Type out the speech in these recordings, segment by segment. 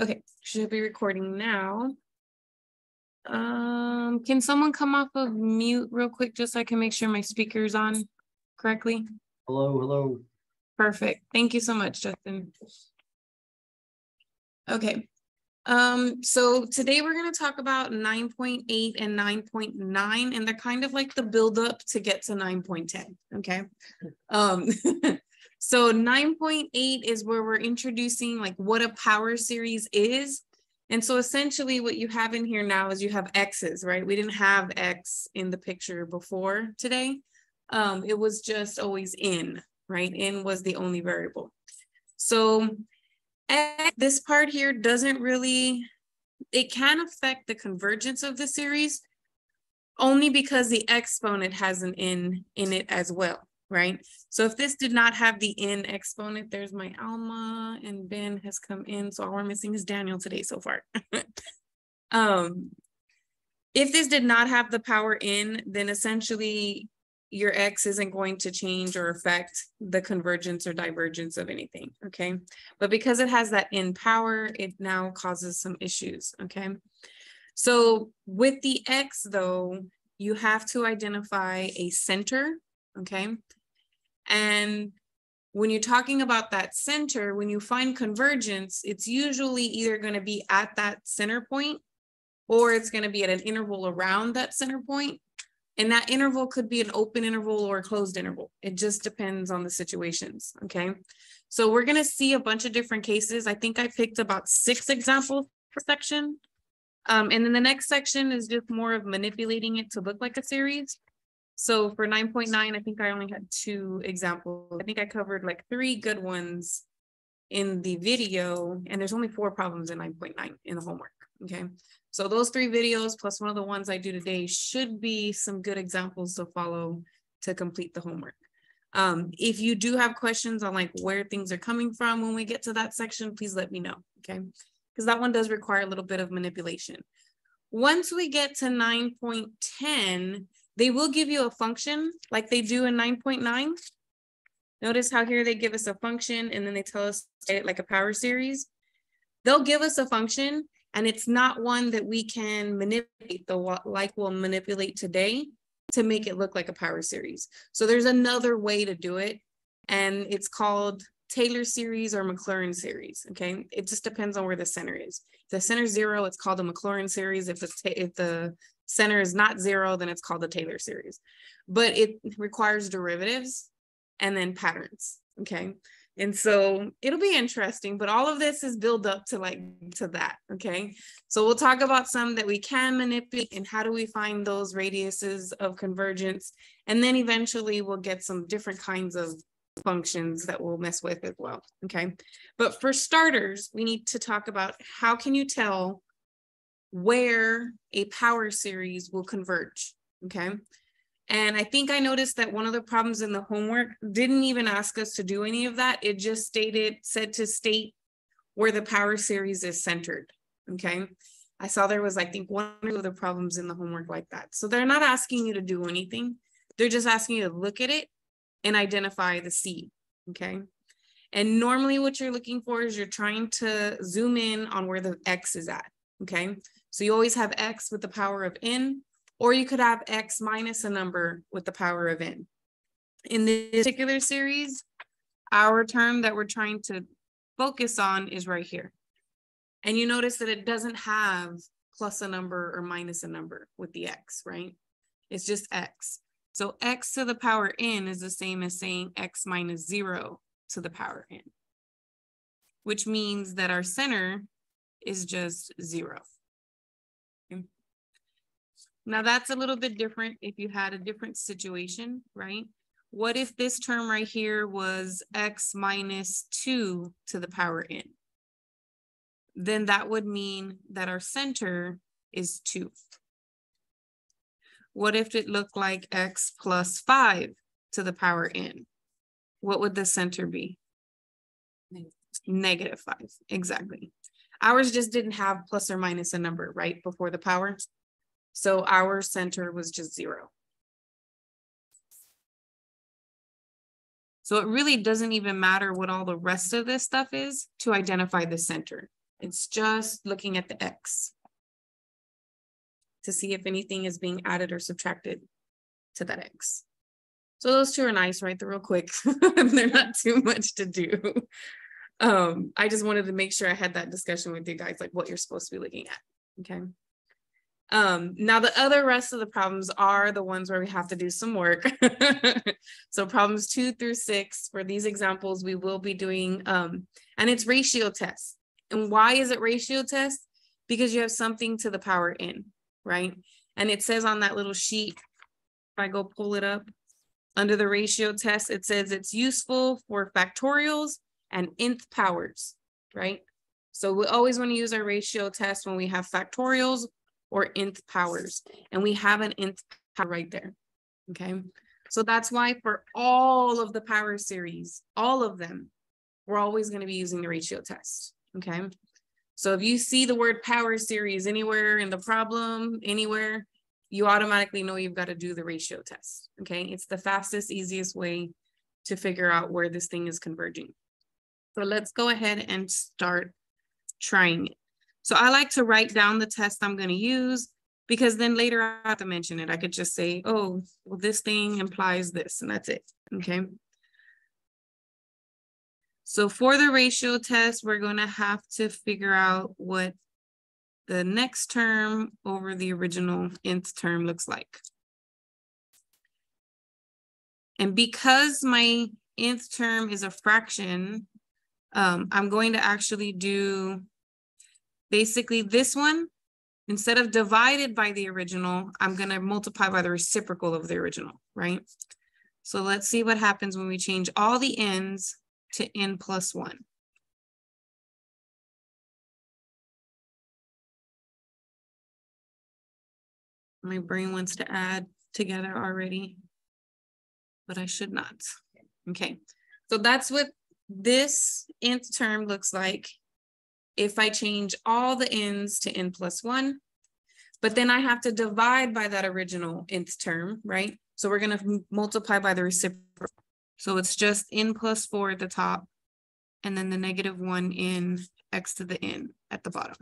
Okay, should be recording now. Um, can someone come off of mute real quick, just so I can make sure my speaker's on correctly? Hello, hello. Perfect. Thank you so much, Justin. Okay. Um, so today we're going to talk about 9.8 and 9.9, and they're kind of like the buildup to get to 9.10. Okay. Um, so 9.8 is where we're introducing like what a power series is. And so essentially what you have in here now is you have X's, right? We didn't have X n the picture before today. Um, it was just always n, right? N was the only variable. So this part here doesn't really, it can affect the convergence of the series only because the exponent has an in in it as well, right? So if this did not have the n exponent, there's my Alma and Ben has come in. So all we're missing is Daniel today so far. um, if this did not have the power n, then essentially your X isn't going to change or affect the convergence or divergence of anything, okay? But because it has that n power, it now causes some issues, okay? So with the X though, you have to identify a center, okay? And when you're talking about that center, when you find convergence, it's usually either gonna be at that center point or it's gonna be at an interval around that center point. and that interval could be an open interval or a closed interval. It just depends on the situations, okay? So we're gonna see a bunch of different cases. I think I picked about six examples per section. Um, and then the next section is just more of manipulating it to look like a series. So for 9.9, I think I only had two examples. I think I covered like three good ones in the video, and there's only four problems in 9.9 in the homework, okay? So those three videos plus one of the ones I do today should be some good examples to follow to complete the homework. Um, if you do have questions on like where things are coming from when we get to that section, please let me know, okay? Because that one does require a little bit of manipulation. Once we get to 9.10, they will give you a function like they do in 9.9. Notice how here they give us a function and then they tell us like a power series. They'll give us a function and it's not one that we can manipulate the like we'll manipulate today to make it look like a power series. So there's another way to do it. And it's called Taylor series or Maclaurin series. Okay. It just depends on where the center is. If the center zero, it's called a Maclaurin series. If it's if the center is not zero, then it's called the Taylor series. But it requires derivatives and then patterns. Okay. And so it'll be interesting, but all of this is build up to like to that. Okay. So we'll talk about some that we can manipulate and how do we find those radiuses of convergence. And then eventually we'll get some different kinds of functions that we'll mess with as well. Okay. But for starters, we need to talk about how can you tell where a power series will converge. Okay. And I think I noticed that one of the problems in the homework didn't even ask us to do any of that. It just stated, said to state where the power series is centered. Okay. I saw there was, I think, one of the problems in the homework like that. So they're not asking you to do anything. They're just asking you to look at it and identify the seed. Okay. And normally what you're looking for is you're trying to zoom in on where the X is at. Okay. So you always have X with the power of n or you could have x minus a number with the power of n. In this particular series, our term that we're trying to focus on is right here. And you notice that it doesn't have plus a number or minus a number with the x, right? It's just x. So x to the power n is the same as saying x minus zero to the power n, which means that our center is just zero. Now that's a little bit different if you had a different situation, right? What if this term right here was x minus 2 to the power n? Then that would mean that our center is 2. What if it looked like x plus 5 to the power n? What would the center be? Negative 5, exactly. Ours just didn't have plus or minus a number, right, before the power. So our center was just zero. So it really doesn't even matter what all the rest of this stuff is to identify the center. It's just looking at the X to see if anything is being added or subtracted to that X. So those two are nice, right? They're real quick. They're not too much to do. Um, I just wanted to make sure I had that discussion with you guys, like what you're supposed to be looking at. Okay. Um, now the other rest of the problems are the ones where we have to do some work. so problems two through six, for these examples, we will be doing, um, and it's ratio tests. And why is it ratio test? Because you have something to the power n, right? And it says on that little sheet, if I go pull it up, under the ratio test, it says it's useful for factorials and nth powers, right? So we always want to use our ratio test when we have factorials or nth powers. And we have an nth power right there, okay? So that's why for all of the power series, all of them, we're always going to be using the ratio test, okay? So if you see the word power series anywhere in the problem, anywhere, you automatically know you've got to do the ratio test, okay? It's the fastest, easiest way to figure out where this thing is converging. So let's go ahead and start trying it. So I like to write down the test I'm going to use because then later I have to mention it. I could just say, oh, well, this thing implies this, and that's it. Okay. So for the ratio test, we're going to have to figure out what the next term over the original nth term looks like. And because my nth term is a fraction, um, I'm going to actually do basically this one, instead of divided by the original, I'm gonna multiply by the reciprocal of the original, right? So let's see what happens when we change all the n's to n plus one. My brain wants to add together already, but I should not. Okay, so that's what this nth term looks like if I change all the n's to n plus one, but then I have to divide by that original nth term, right? So we're gonna multiply by the reciprocal. So it's just n plus four at the top, and then the negative one in x to the n at the bottom.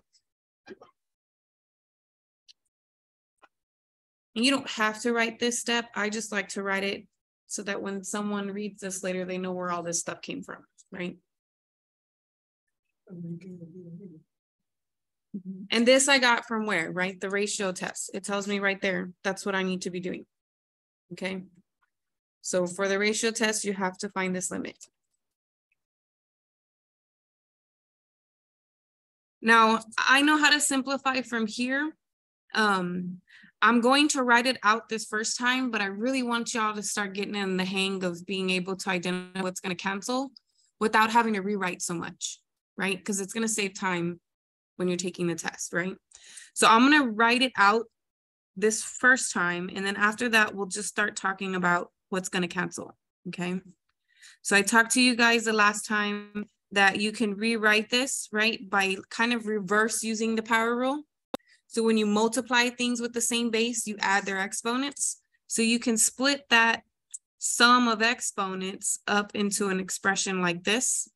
And you don't have to write this step. I just like to write it so that when someone reads this later, they know where all this stuff came from, right? And this I got from where, right? The ratio test. It tells me right there. That's what I need to be doing. Okay. So for the ratio test, you have to find this limit. Now, I know how to simplify from here. Um, I'm going to write it out this first time, but I really want y'all to start getting in the hang of being able to identify what's going to cancel without having to rewrite so much right? Because it's going to save time when you're taking the test, right? So I'm going to write it out this first time. And then after that, we'll just start talking about what's going to cancel. Okay. So I talked to you guys the last time that you can rewrite this, right? By kind of reverse using the power rule. So when you multiply things with the same base, you add their exponents. So you can split that sum of exponents up into an expression like this.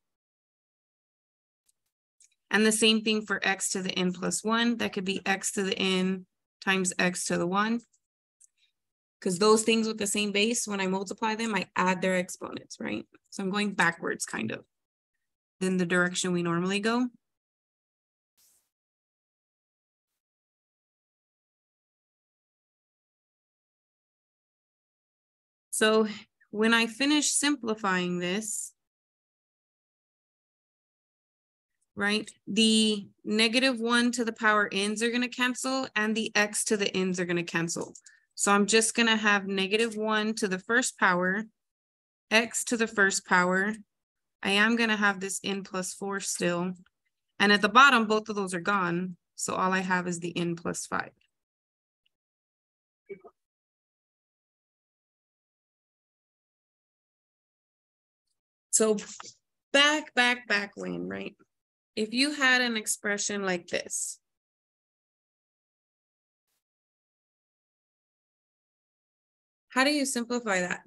And the same thing for x to the n plus one, that could be x to the n times x to the one. Because those things with the same base, when I multiply them, I add their exponents, right? So I'm going backwards kind of than the direction we normally go. So when I finish simplifying this, right? The negative one to the power n's are gonna cancel and the x to the n's are gonna cancel. So I'm just gonna have negative one to the first power, x to the first power. I am gonna have this n plus four still. And at the bottom, both of those are gone. So all I have is the n plus five. So back, back, back when, right? If you had an expression like this, how do you simplify that?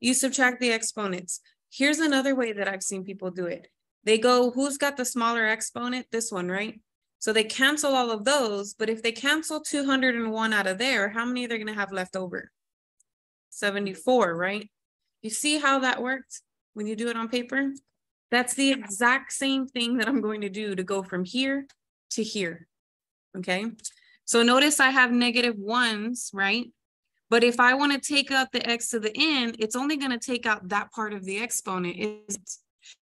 you subtract the exponents. Here's another way that I've seen people do it. They go, who's got the smaller exponent? This one, right? So they cancel all of those, but if they cancel 201 out of there, how many are they gonna have left over? 74, right? You see how that worked when you do it on paper? That's the exact same thing that I'm going to do to go from here to here, okay? So notice I have negative ones, right? But if I want to take out the x to the n, it's only going to take out that part of the exponent. It's,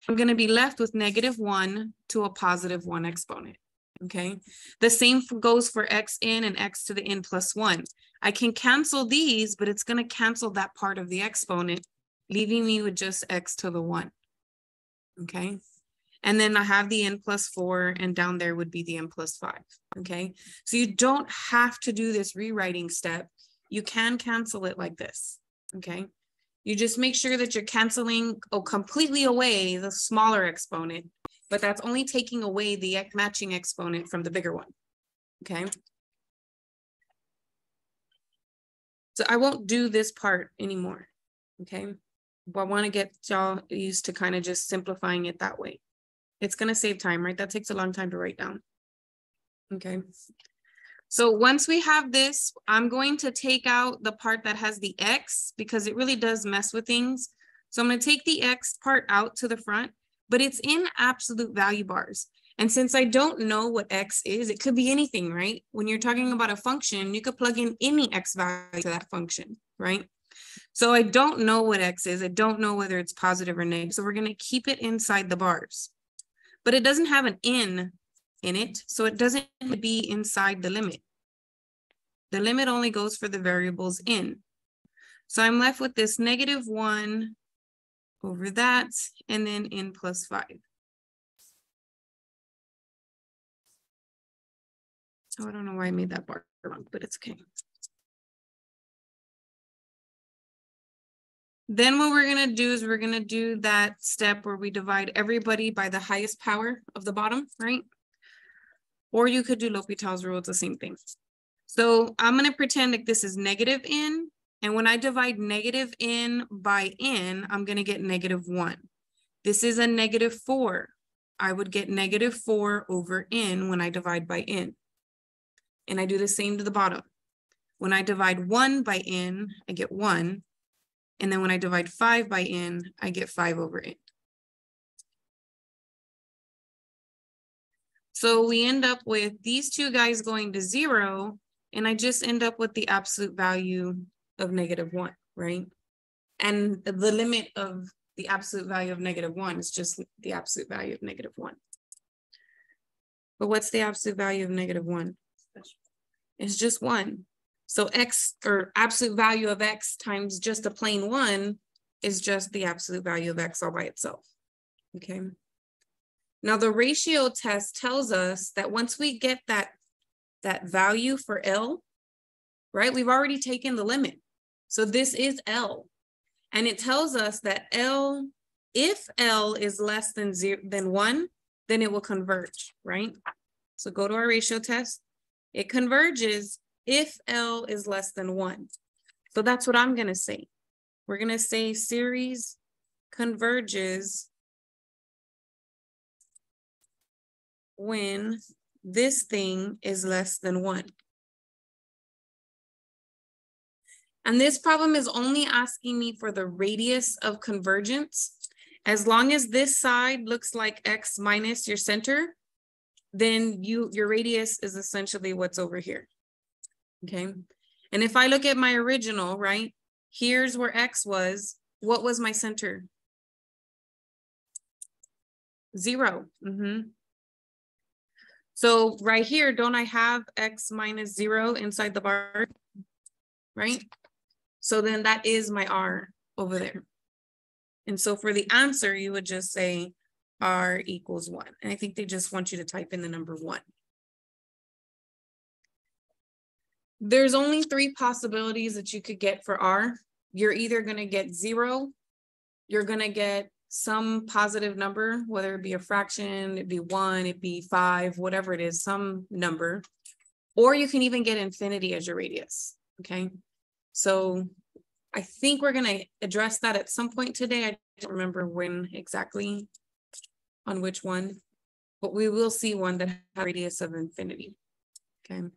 I'm going to be left with negative 1 to a positive 1 exponent. Okay. The same goes for x n and x to the n plus 1. I can cancel these, but it's going to cancel that part of the exponent, leaving me with just x to the 1. Okay. And then I have the n plus 4, and down there would be the n plus 5. Okay. So you don't have to do this rewriting step you can cancel it like this, okay? You just make sure that you're canceling oh, completely away the smaller exponent, but that's only taking away the matching exponent from the bigger one, okay? So I won't do this part anymore, okay? But I wanna get y'all used to kind of just simplifying it that way. It's gonna save time, right? That takes a long time to write down. Okay. So once we have this, I'm going to take out the part that has the X because it really does mess with things. So I'm going to take the X part out to the front, but it's in absolute value bars. And since I don't know what X is, it could be anything, right? When you're talking about a function, you could plug in any X value to that function, right? So I don't know what X is. I don't know whether it's positive or negative. So we're going to keep it inside the bars, but it doesn't have an N in it. So it doesn't be inside the limit. The limit only goes for the variables n. So I'm left with this negative one over that, and then n plus five. Oh, I don't know why I made that bar wrong, but it's okay. Then what we're gonna do is we're gonna do that step where we divide everybody by the highest power of the bottom, right? Or you could do L'Hopital's rule, it's the same thing. So I'm gonna pretend like this is negative n, and when I divide negative n by n, I'm gonna get negative one. This is a negative four. I would get negative four over n when I divide by n. And I do the same to the bottom. When I divide one by n, I get one. And then when I divide five by n, I get five over n. So we end up with these two guys going to zero, and I just end up with the absolute value of negative one, right? And the limit of the absolute value of negative one is just the absolute value of negative one. But what's the absolute value of negative one? It's just one. So x or absolute value of x times just a plain one is just the absolute value of x all by itself, okay? Now the ratio test tells us that once we get that, that value for L, right, we've already taken the limit. So this is L. And it tells us that L, if L is less than zero than one, then it will converge, right? So go to our ratio test. It converges if L is less than one. So that's what I'm gonna say. We're gonna say series converges when this thing is less than one. And this problem is only asking me for the radius of convergence. As long as this side looks like X minus your center, then you your radius is essentially what's over here. Okay. And if I look at my original, right, here's where X was. What was my center? Zero. Mm -hmm. So right here, don't I have x minus zero inside the bar, right? So then that is my r over there. And so for the answer, you would just say r equals one. And I think they just want you to type in the number one. There's only three possibilities that you could get for r. You're either gonna get zero, you're gonna get some positive number, whether it be a fraction, it be one, it be five, whatever it is, some number, or you can even get infinity as your radius, okay? So I think we're gonna address that at some point today. I don't remember when exactly on which one, but we will see one that has radius of infinity. Okay.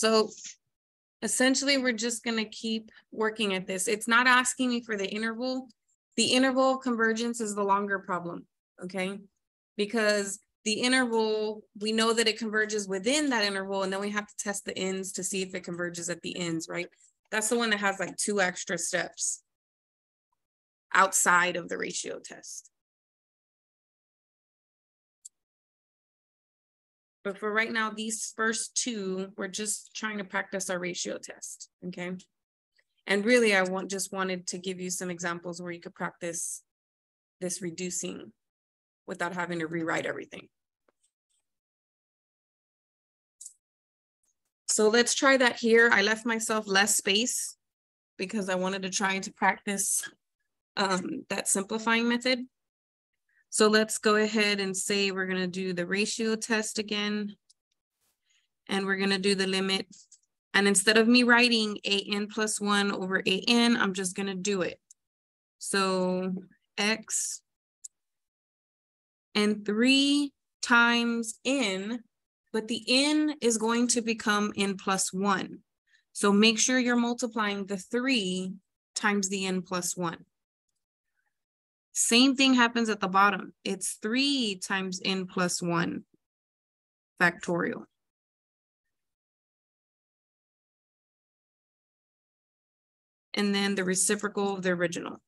So essentially, we're just going to keep working at this. It's not asking me for the interval. The interval convergence is the longer problem, okay? Because the interval, we know that it converges within that interval, and then we have to test the ends to see if it converges at the ends, right? That's the one that has like two extra steps outside of the ratio test. But for right now, these first two, we're just trying to practice our ratio test, okay? And really, I want just wanted to give you some examples where you could practice this reducing without having to rewrite everything. So let's try that here. I left myself less space because I wanted to try to practice um, that simplifying method. So let's go ahead and say we're gonna do the ratio test again. And we're gonna do the limit. And instead of me writing an plus one over an, I'm just gonna do it. So x and three times n, but the n is going to become n plus one. So make sure you're multiplying the three times the n plus one. Same thing happens at the bottom. It's three times n plus one factorial. And then the reciprocal of the original.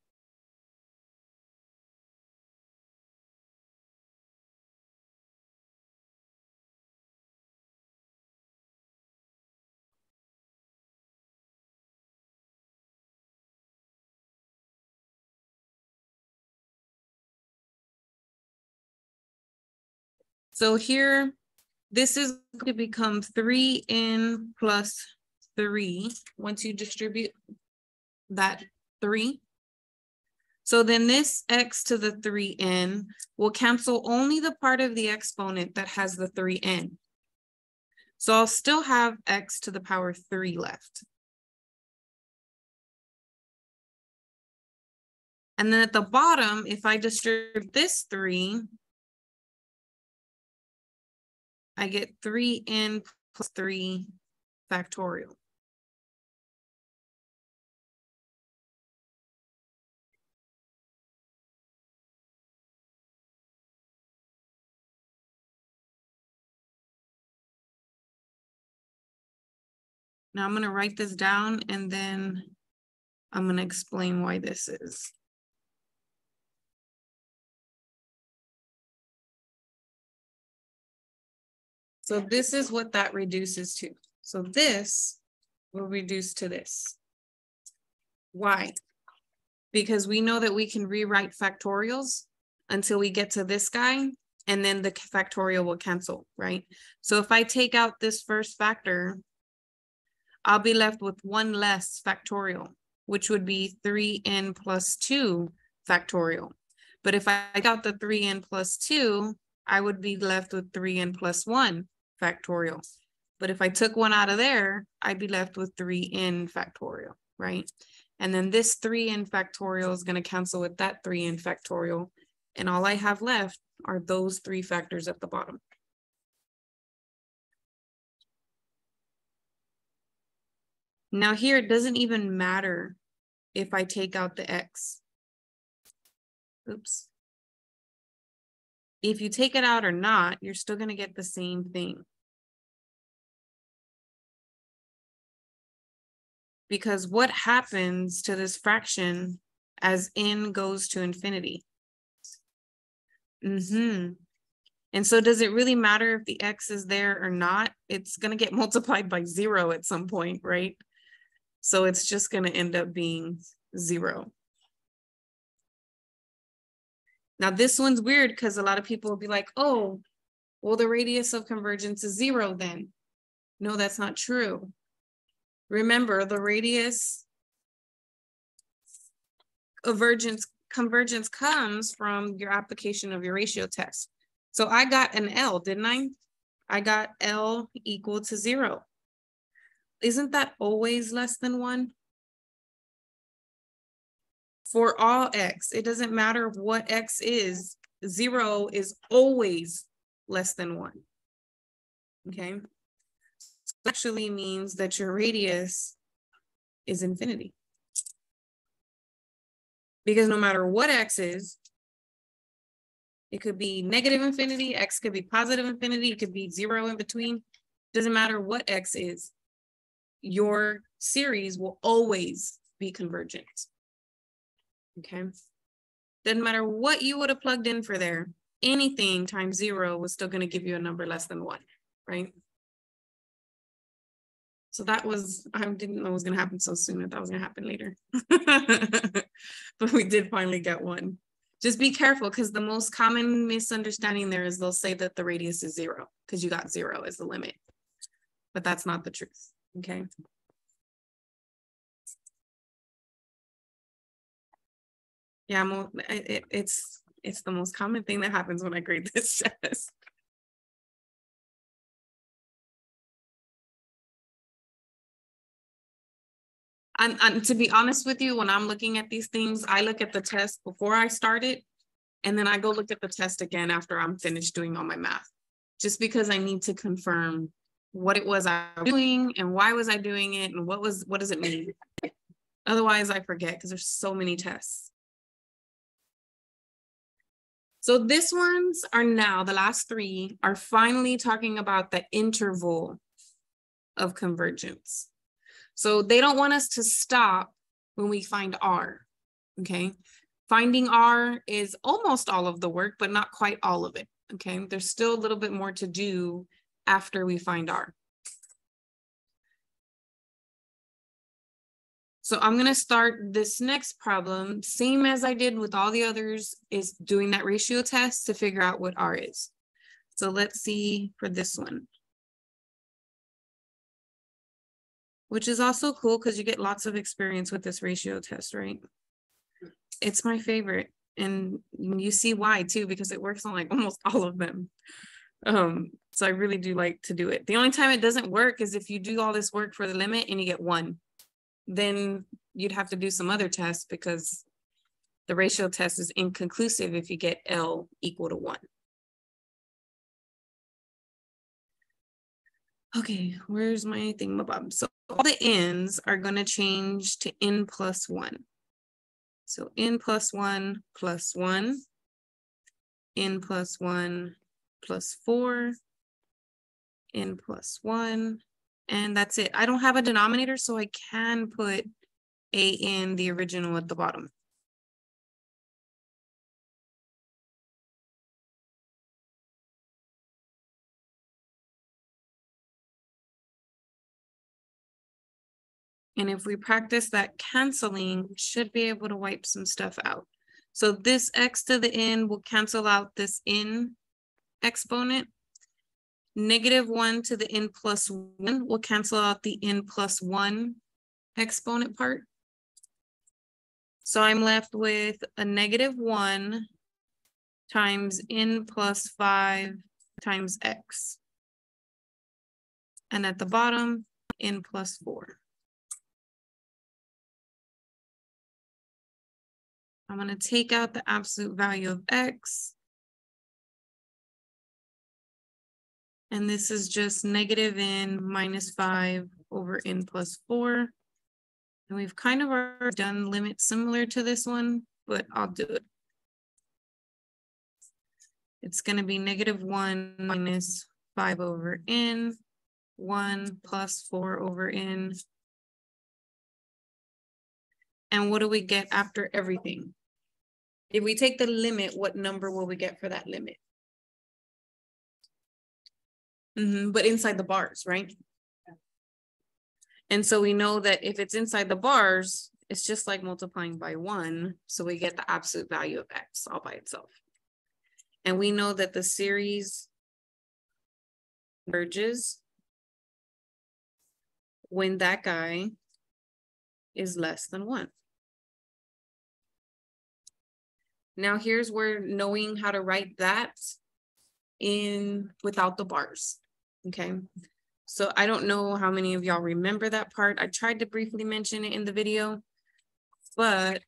So here, this is going to become three n plus three once you distribute that three. So then this x to the 3n will cancel only the part of the exponent that has the 3n. So I'll still have x to the power 3 left. And then at the bottom, if I distribute this 3, I get 3n plus 3 factorial. Now I'm going to write this down and then I'm going to explain why this is. So this is what that reduces to. So this will reduce to this. Why? Because we know that we can rewrite factorials until we get to this guy, and then the factorial will cancel, right? So if I take out this first factor, I'll be left with one less factorial, which would be 3n plus 2 factorial. But if I got the 3n plus 2, I would be left with 3n plus 1 factorial. But if I took one out of there, I'd be left with 3n factorial, right? And then this 3n factorial is going to cancel with that 3n factorial. And all I have left are those three factors at the bottom. Now here, it doesn't even matter if I take out the x. Oops. If you take it out or not, you're still going to get the same thing. Because what happens to this fraction as n goes to infinity? Mm-hmm. And so does it really matter if the x is there or not? It's going to get multiplied by zero at some point, right? So it's just going to end up being zero. Now this one's weird because a lot of people will be like, oh, well, the radius of convergence is zero then. No, that's not true. Remember the radius convergence convergence comes from your application of your ratio test. So I got an L, didn't I? I got L equal to zero. Isn't that always less than one? For all X, it doesn't matter what X is, zero is always less than one. Okay. Actually means that your radius is infinity. Because no matter what X is, it could be negative infinity, X could be positive infinity, it could be zero in between. Doesn't matter what X is, your series will always be convergent. Okay. Doesn't matter what you would have plugged in for there, anything times zero was still going to give you a number less than one, right? So that was, I didn't know it was going to happen so soon. I thought it was going to happen later. but we did finally get one just be careful because the most common misunderstanding there is they'll say that the radius is zero because you got zero as the limit, but that's not the truth, okay? Yeah, it, it's it's the most common thing that happens when I grade this test. And, and to be honest with you, when I'm looking at these things, I look at the test before I start it, and then I go look at the test again after I'm finished doing all my math, just because I need to confirm what it was I was doing and why was I doing it and what was what does it mean. Otherwise, I forget because there's so many tests. So this ones are now, the last three are finally talking about the interval of convergence. So they don't want us to stop when we find R, okay? Finding R is almost all of the work, but not quite all of it, okay? There's still a little bit more to do after we find R. So I'm gonna start this next problem, same as I did with all the others, is doing that ratio test to figure out what R is. So let's see for this one. Which is also cool because you get lots of experience with this ratio test, right? It's my favorite. And you see why too, because it works on like almost all of them. Um, so I really do like to do it. The only time it doesn't work is if you do all this work for the limit and you get one, then you'd have to do some other tests because the ratio test is inconclusive if you get L equal to one. Okay, where's my thing, So all the n's are going to change to n plus 1. So n plus 1 plus 1, n plus 1 plus 4, n plus 1, and that's it. I don't have a denominator, so I can put a in the original at the bottom. And if we practice that canceling, we should be able to wipe some stuff out. So this x to the n will cancel out this n exponent. Negative 1 to the n plus 1 will cancel out the n plus 1 exponent part. So I'm left with a negative 1 times n plus 5 times x. And at the bottom, n plus 4. I'm going to take out the absolute value of x. And this is just negative n minus 5 over n plus 4. And we've kind of already done limits similar to this one, but I'll do it. It's going to be negative 1 minus 5 over n, 1 plus 4 over n. And what do we get after everything? If we take the limit, what number will we get for that limit? Mm -hmm, but inside the bars, right? And so we know that if it's inside the bars, it's just like multiplying by one. So we get the absolute value of X all by itself. And we know that the series converges when that guy is less than one. Now here's where knowing how to write that in without the bars, okay? So I don't know how many of y'all remember that part. I tried to briefly mention it in the video, but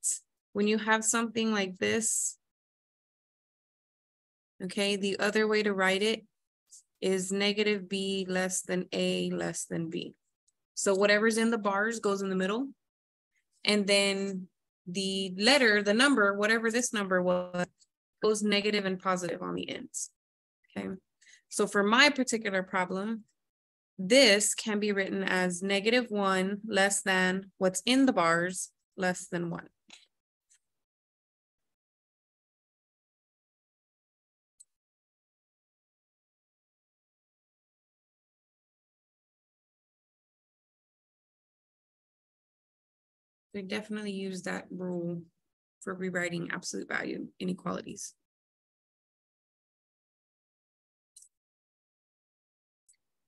when you have something like this, okay, the other way to write it is negative b less than a less than b. So whatever's in the bars goes in the middle. And then the letter, the number, whatever this number was, goes negative and positive on the ends. Okay. So for my particular problem, this can be written as negative one less than what's in the bars less than one. We definitely use that rule for rewriting absolute value inequalities.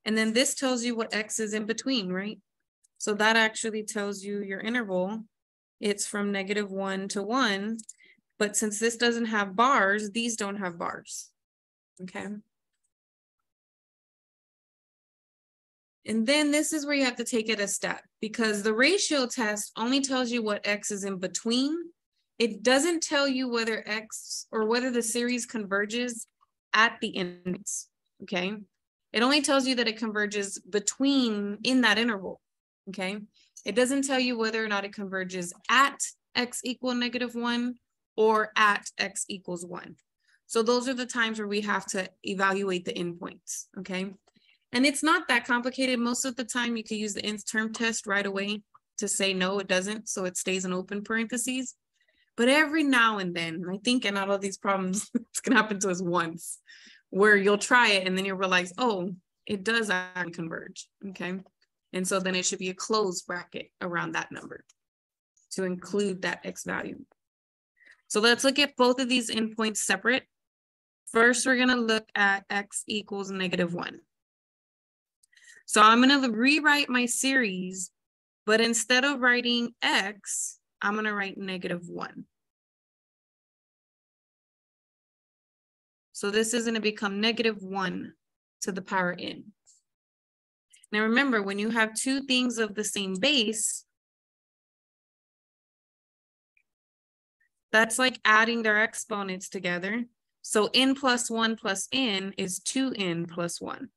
And then this tells you what X is in between, right? So that actually tells you your interval. It's from negative one to one, but since this doesn't have bars, these don't have bars, okay? And then this is where you have to take it a step because the ratio test only tells you what X is in between. It doesn't tell you whether X or whether the series converges at the ends, okay? It only tells you that it converges between in that interval, okay? It doesn't tell you whether or not it converges at X equal negative one or at X equals one. So those are the times where we have to evaluate the endpoints, okay? And it's not that complicated. Most of the time you can use the nth term test right away to say no, it doesn't. So it stays in open parentheses. But every now and then, I think in all of these problems, it's gonna happen to us once, where you'll try it and then you'll realize, oh, it does converge, okay? And so then it should be a closed bracket around that number to include that X value. So let's look at both of these endpoints separate. First, we're gonna look at X equals negative one. So I'm going to rewrite my series, but instead of writing x, I'm going to write negative 1. So this is going to become negative 1 to the power n. Now remember, when you have two things of the same base, that's like adding their exponents together. So n plus 1 plus n is 2n plus 1.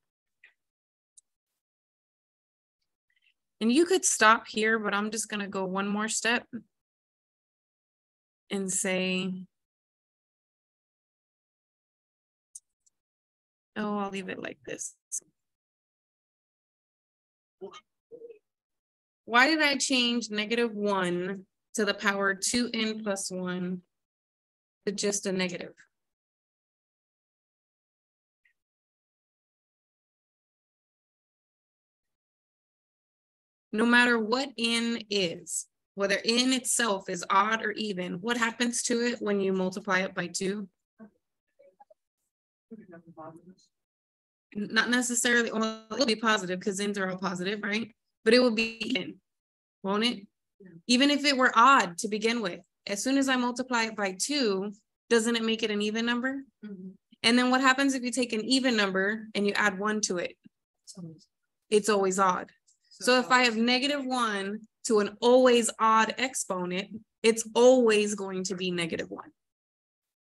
And you could stop here, but I'm just going to go one more step and say, oh, I'll leave it like this. Why did I change negative one to the power two n plus one to just a negative? No matter what n is, whether n itself is odd or even, what happens to it when you multiply it by two? Not necessarily, well, it'll be positive because n's are all positive, right? But it will be n, won't it? Even if it were odd to begin with, as soon as I multiply it by two, doesn't it make it an even number? Mm -hmm. And then what happens if you take an even number and you add one to it? It's always odd. So if I have negative one to an always odd exponent, it's always going to be negative one.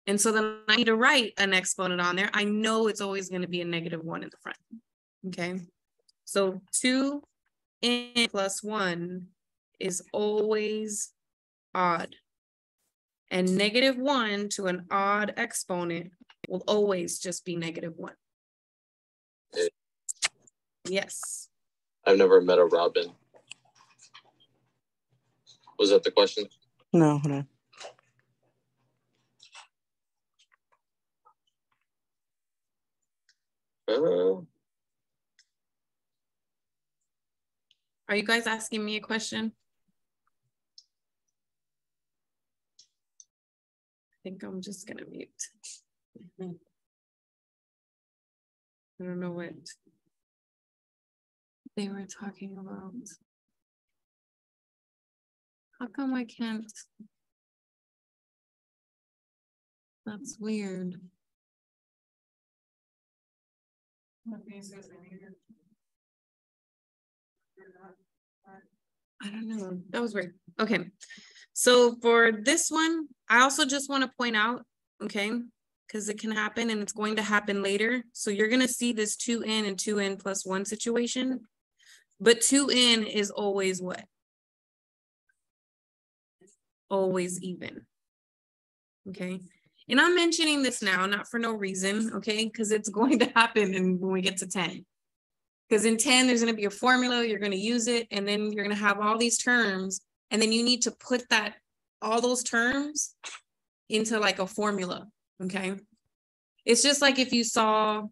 And so then I need to write an exponent on there. I know it's always going to be a negative one in the front. Okay. So two n plus one is always odd. And negative one to an odd exponent will always just be negative one. Yes. I've never met a Robin. Was that the question? No, no. Uh, Are you guys asking me a question? I think I'm just gonna mute. I don't know what they were talking about. How come I can't? That's weird. I don't know. That was weird. Okay. So for this one, I also just want to point out, okay, because it can happen and it's going to happen later. So you're going to see this 2n and 2n plus 1 situation. But 2n is always what? Always even. Okay. And I'm mentioning this now, not for no reason, okay? Because it's going to happen and when we get to 10. Because in 10, there's going to be a formula, you're going to use it, and then you're going to have all these terms. And then you need to put that, all those terms into like a formula, okay? It's just like if you saw,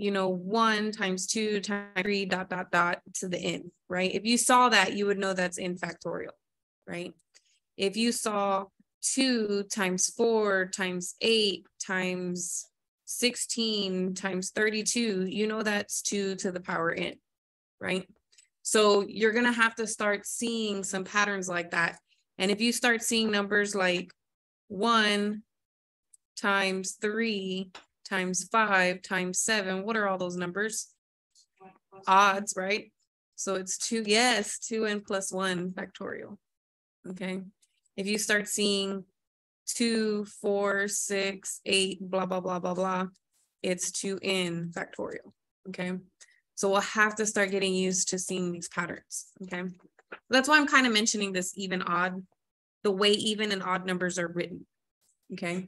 you know, one times two times three dot, dot, dot to the n, right? If you saw that, you would know that's n factorial, right? If you saw two times four times eight times 16 times 32, you know that's two to the power n, right? So you're gonna have to start seeing some patterns like that. And if you start seeing numbers like one times three times five times seven, what are all those numbers? Odds, right? So it's two, yes, two n plus one factorial, okay? If you start seeing two, four, six, eight, blah, blah, blah, blah, blah, it's two n factorial, okay? So we'll have to start getting used to seeing these patterns, okay? That's why I'm kind of mentioning this even odd, the way even and odd numbers are written, okay?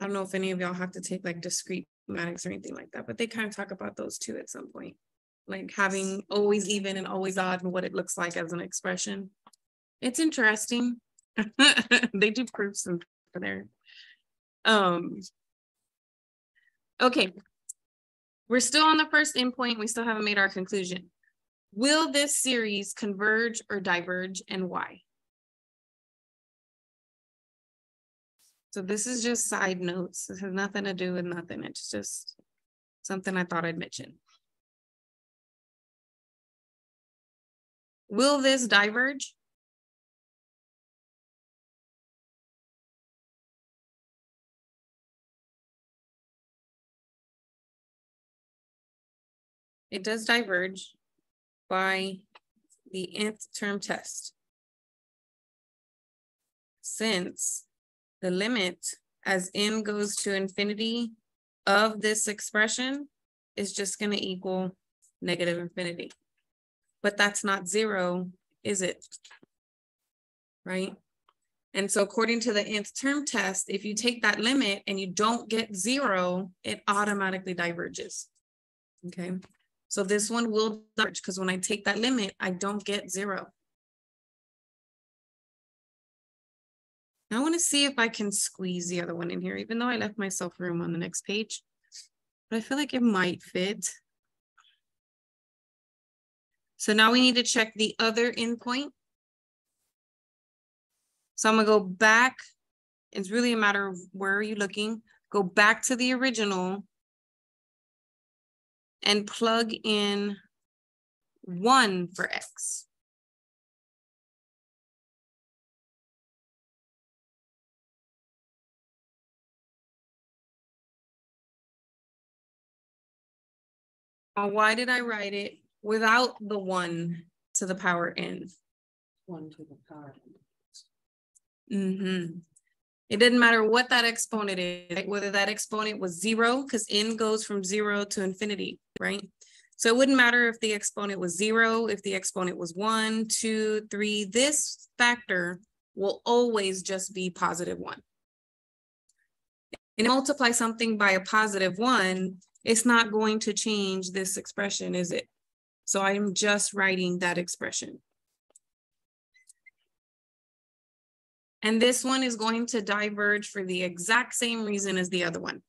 I don't know if any of y'all have to take like discrete mathematics or anything like that, but they kind of talk about those too at some point like having always even and always odd and what it looks like as an expression. It's interesting. they do proofs and there. Um, okay, we're still on the first endpoint. We still haven't made our conclusion. Will this series converge or diverge and why? So this is just side notes. This has nothing to do with nothing. It's just something I thought I'd mention. Will this diverge? It does diverge by the nth term test. Since the limit as n goes to infinity of this expression is just going to equal negative infinity but that's not zero, is it? Right? And so according to the nth term test, if you take that limit and you don't get zero, it automatically diverges. Okay. So this one will diverge because when I take that limit, I don't get zero. I want to see if I can squeeze the other one in here, even though I left myself room on the next page. But I feel like it might fit. So now we need to check the other endpoint. So I'm gonna go back. It's really a matter of where are you looking? Go back to the original and plug in one for X. why did I write it without the one to the power n. One to the power. Mm-hmm. It didn't matter what that exponent is, right? whether that exponent was zero, because n goes from zero to infinity, right? So it wouldn't matter if the exponent was zero, if the exponent was one, two, three, this factor will always just be positive one. And multiply something by a positive one, it's not going to change this expression, is it? So I'm just writing that expression. And this one is going to diverge for the exact same reason as the other one.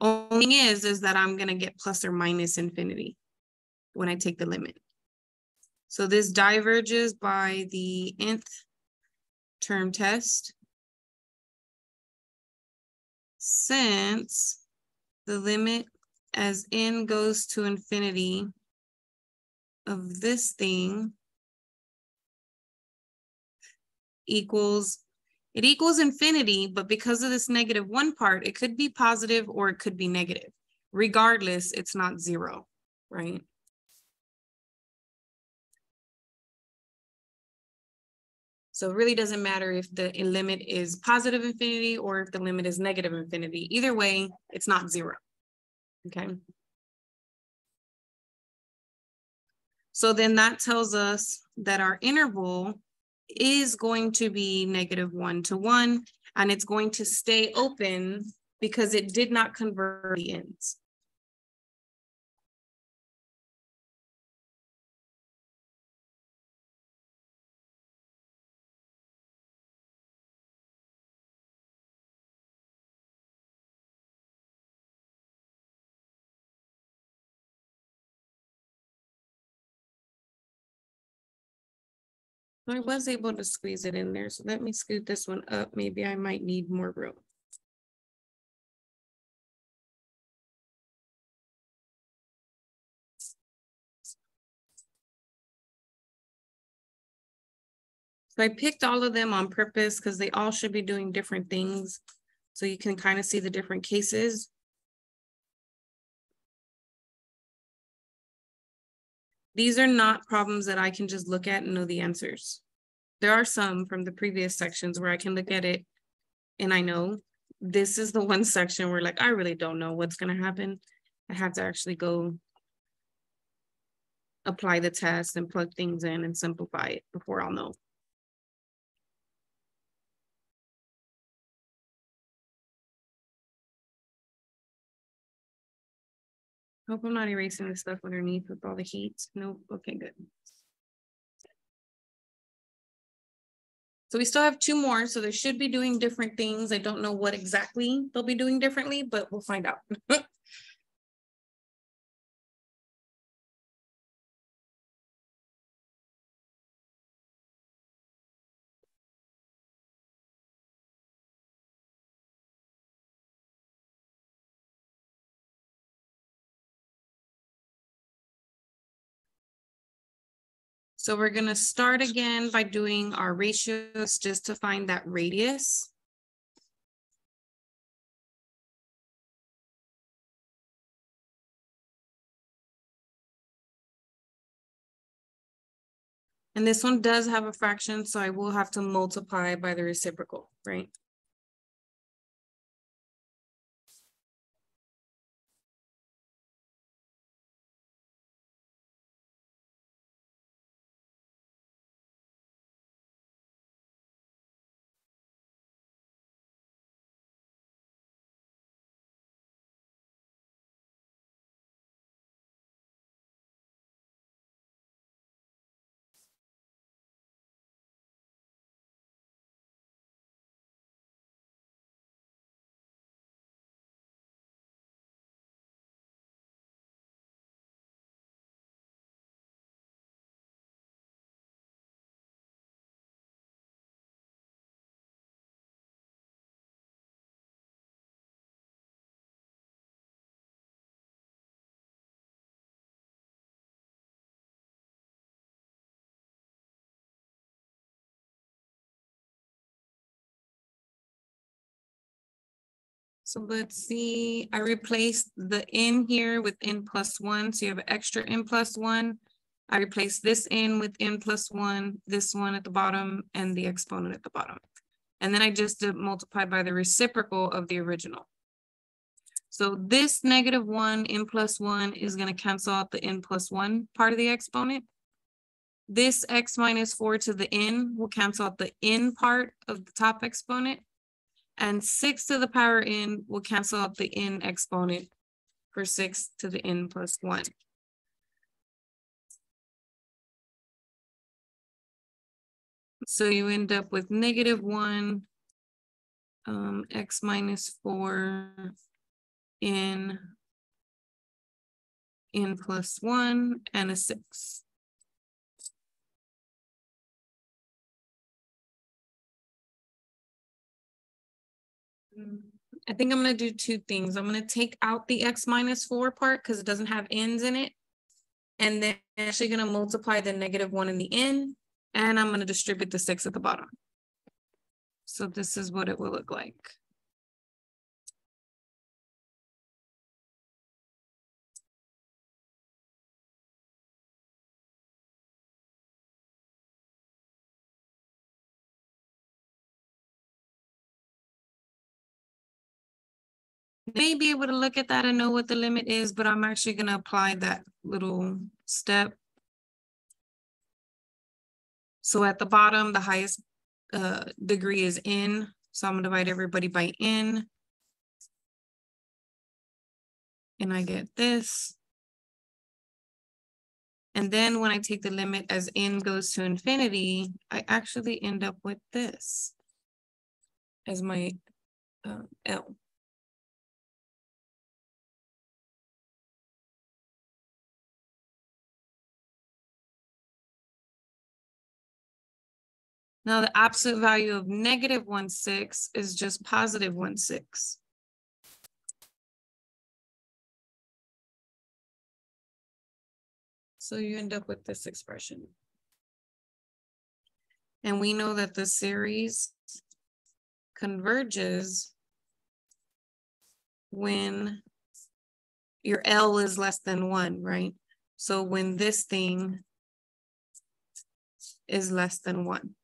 Only is, is that I'm gonna get plus or minus infinity when I take the limit. So this diverges by the nth term test. Since the limit as n goes to infinity of this thing equals It equals infinity, but because of this negative one part, it could be positive or it could be negative. Regardless, it's not zero, right? So it really doesn't matter if the limit is positive infinity or if the limit is negative infinity. Either way, it's not zero. Okay. So then that tells us that our interval is going to be negative one to one, and it's going to stay open because it did not convert the ends. I was able to squeeze it in there, so let me scoot this one up. Maybe I might need more room. So I picked all of them on purpose because they all should be doing different things. So you can kind of see the different cases. These are not problems that I can just look at and know the answers. There are some from the previous sections where I can look at it and I know this is the one section where like, I really don't know what's gonna happen. I have to actually go apply the test and plug things in and simplify it before I'll know. Hope I'm not erasing the stuff underneath with all the heat. Nope, okay, good. So we still have two more, so they should be doing different things. I don't know what exactly they'll be doing differently, but we'll find out. So we're gonna start again by doing our ratios just to find that radius. And this one does have a fraction, so I will have to multiply by the reciprocal, right? So let's see, I replaced the n here with n plus one, so you have an extra n plus one. I replaced this n with n plus one, this one at the bottom, and the exponent at the bottom. And then I just multiply by the reciprocal of the original. So this negative one, n plus one is gonna cancel out the n plus one part of the exponent. This x minus four to the n will cancel out the n part of the top exponent. And six to the power n will cancel out the n exponent for six to the n plus one. So you end up with negative one, um, x minus four, n, n plus one, and a six. I think I'm gonna do two things. I'm gonna take out the x minus four part because it doesn't have n's in it. And then I'm actually gonna multiply the negative one in the n, and I'm gonna distribute the six at the bottom. So this is what it will look like. May be able to look at that and know what the limit is, but I'm actually gonna apply that little step. So at the bottom, the highest uh degree is n. so I'm gonna divide everybody by n. And I get this. And then when I take the limit as n goes to infinity, I actually end up with this as my uh, L. Now the absolute value of negative one six is just positive one six. So you end up with this expression. And we know that the series converges when your L is less than one, right? So when this thing is less than one.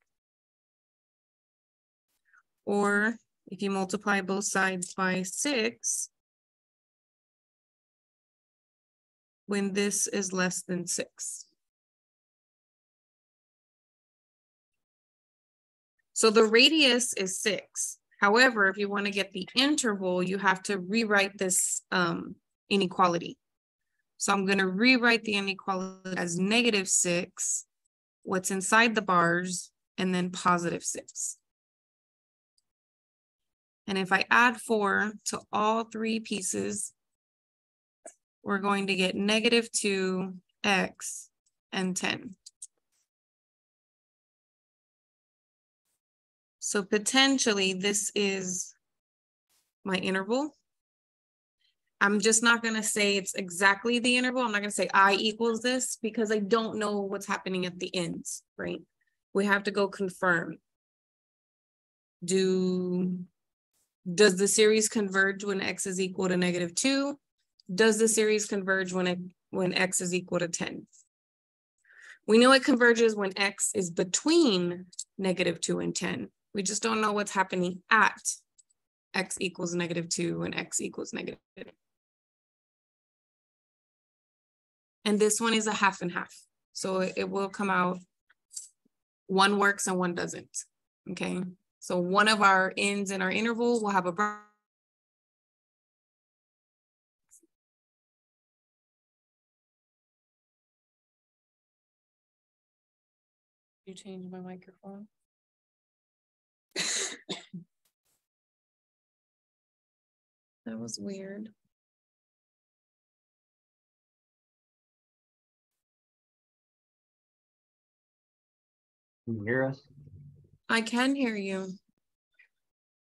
Or if you multiply both sides by six, when this is less than six. So the radius is six. However, if you want to get the interval, you have to rewrite this um, inequality. So I'm going to rewrite the inequality as negative six, what's inside the bars, and then positive six. And if I add four to all three pieces, we're going to get negative two x and 10. So potentially this is my interval. I'm just not going to say it's exactly the interval. I'm not going to say I equals this because I don't know what's happening at the ends, right? We have to go confirm. Do does the series converge when x is equal to negative two? Does the series converge when it when x is equal to 10? We know it converges when x is between negative two and 10. We just don't know what's happening at x equals negative two and x equals negative. And this one is a half and half. So it will come out, one works and one doesn't, okay? So one of our ends in our interval will have a burn. You change my microphone. that was weird. Can you hear us? I can hear you.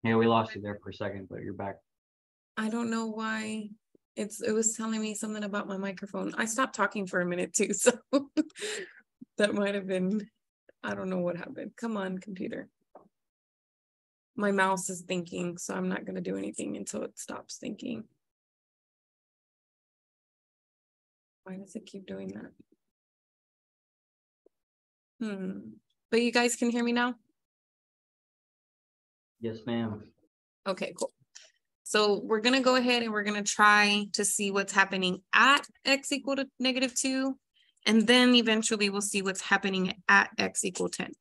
Yeah, we lost you there for a second, but you're back. I don't know why it's it was telling me something about my microphone. I stopped talking for a minute too, so that might have been I don't know what happened. Come on, computer. My mouse is thinking, so I'm not going to do anything until it stops thinking. Why does it keep doing that? Hmm. But you guys can hear me now? Yes, ma'am. Okay, cool. So we're gonna go ahead and we're gonna try to see what's happening at x equal to negative two. And then eventually we'll see what's happening at x equal 10.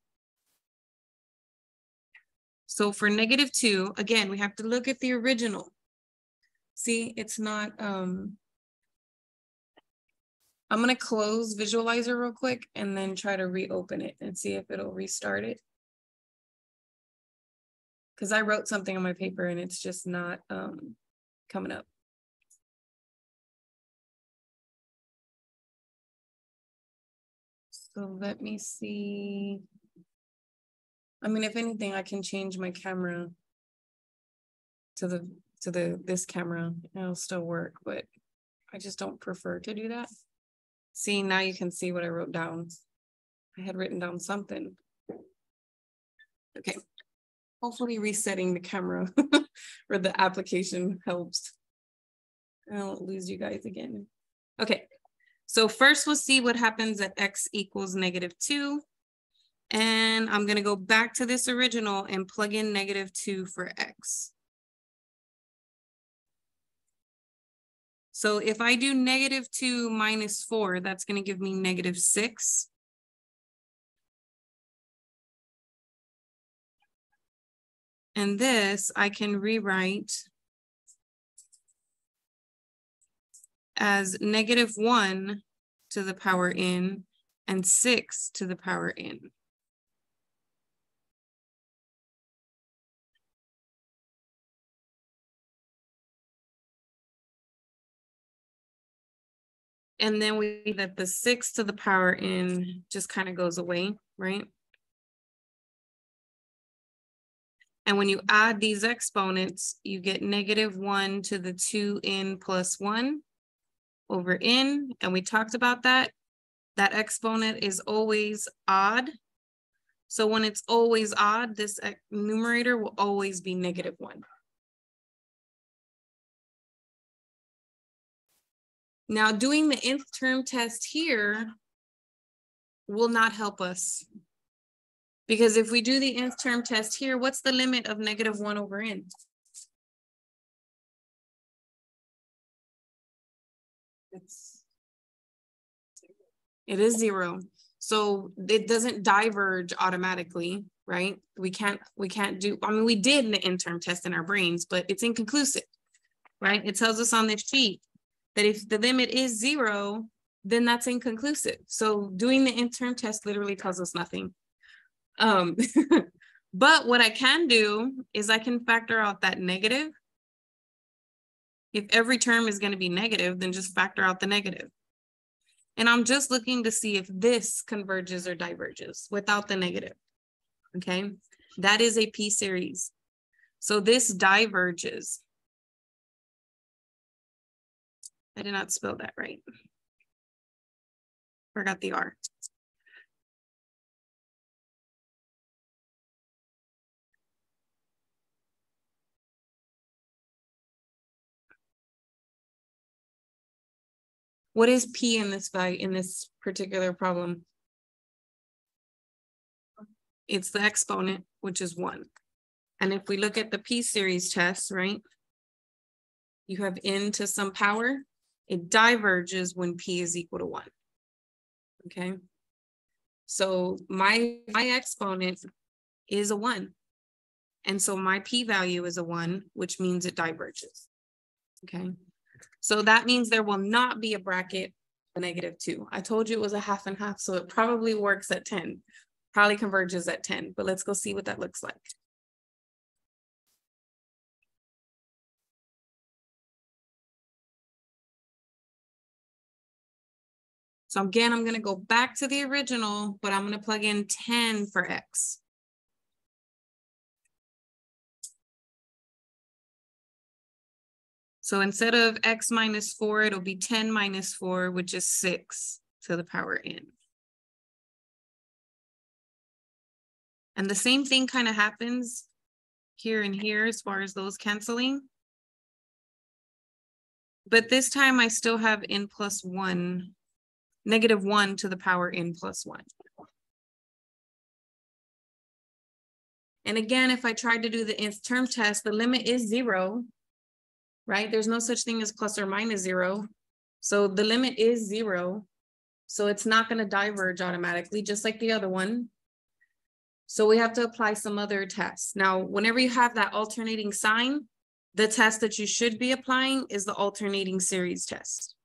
So for negative two, again, we have to look at the original. See, it's not, um, I'm gonna close visualizer real quick and then try to reopen it and see if it'll restart it because I wrote something on my paper and it's just not um, coming up. So let me see. I mean, if anything, I can change my camera to the to the this camera. It'll still work, but I just don't prefer to do that. See, now you can see what I wrote down. I had written down something. Okay. Hopefully resetting the camera or the application helps. I don't lose you guys again. Okay, so first we'll see what happens at x equals negative two. And I'm gonna go back to this original and plug in negative two for x. So if I do negative two minus four, that's gonna give me negative six. And this I can rewrite as negative one to the power n and six to the power n. And then we that the six to the power n just kind of goes away, right? And when you add these exponents, you get negative one to the two n plus one over n. And we talked about that. That exponent is always odd. So when it's always odd, this numerator will always be negative one. Now doing the nth term test here will not help us. Because if we do the nth term test here, what's the limit of negative one over n? It's It is zero. So it doesn't diverge automatically, right? We can't, we can't do, I mean, we did the nth term test in our brains, but it's inconclusive, right? It tells us on this sheet that if the limit is zero, then that's inconclusive. So doing the nth term test literally tells us nothing. Um, but what I can do is I can factor out that negative. If every term is going to be negative, then just factor out the negative. And I'm just looking to see if this converges or diverges without the negative. Okay, that is a P series. So this diverges. I did not spell that right. Forgot the R. What is P in this value in this particular problem? It's the exponent, which is one. And if we look at the P series test, right? You have n to some power. It diverges when P is equal to one. Okay. So my, my exponent is a one. And so my P value is a one, which means it diverges. Okay. So that means there will not be a bracket negative two. I told you it was a half and half, so it probably works at 10, probably converges at 10, but let's go see what that looks like. So again, I'm gonna go back to the original, but I'm gonna plug in 10 for X. So instead of x minus 4, it'll be 10 minus 4, which is 6 to the power n. And the same thing kind of happens here and here as far as those canceling. But this time I still have n plus 1, negative 1 to the power n plus 1. And again, if I tried to do the nth term test, the limit is 0 right? There's no such thing as plus or minus zero. So the limit is zero. So it's not going to diverge automatically, just like the other one. So we have to apply some other tests. Now, whenever you have that alternating sign, the test that you should be applying is the alternating series test.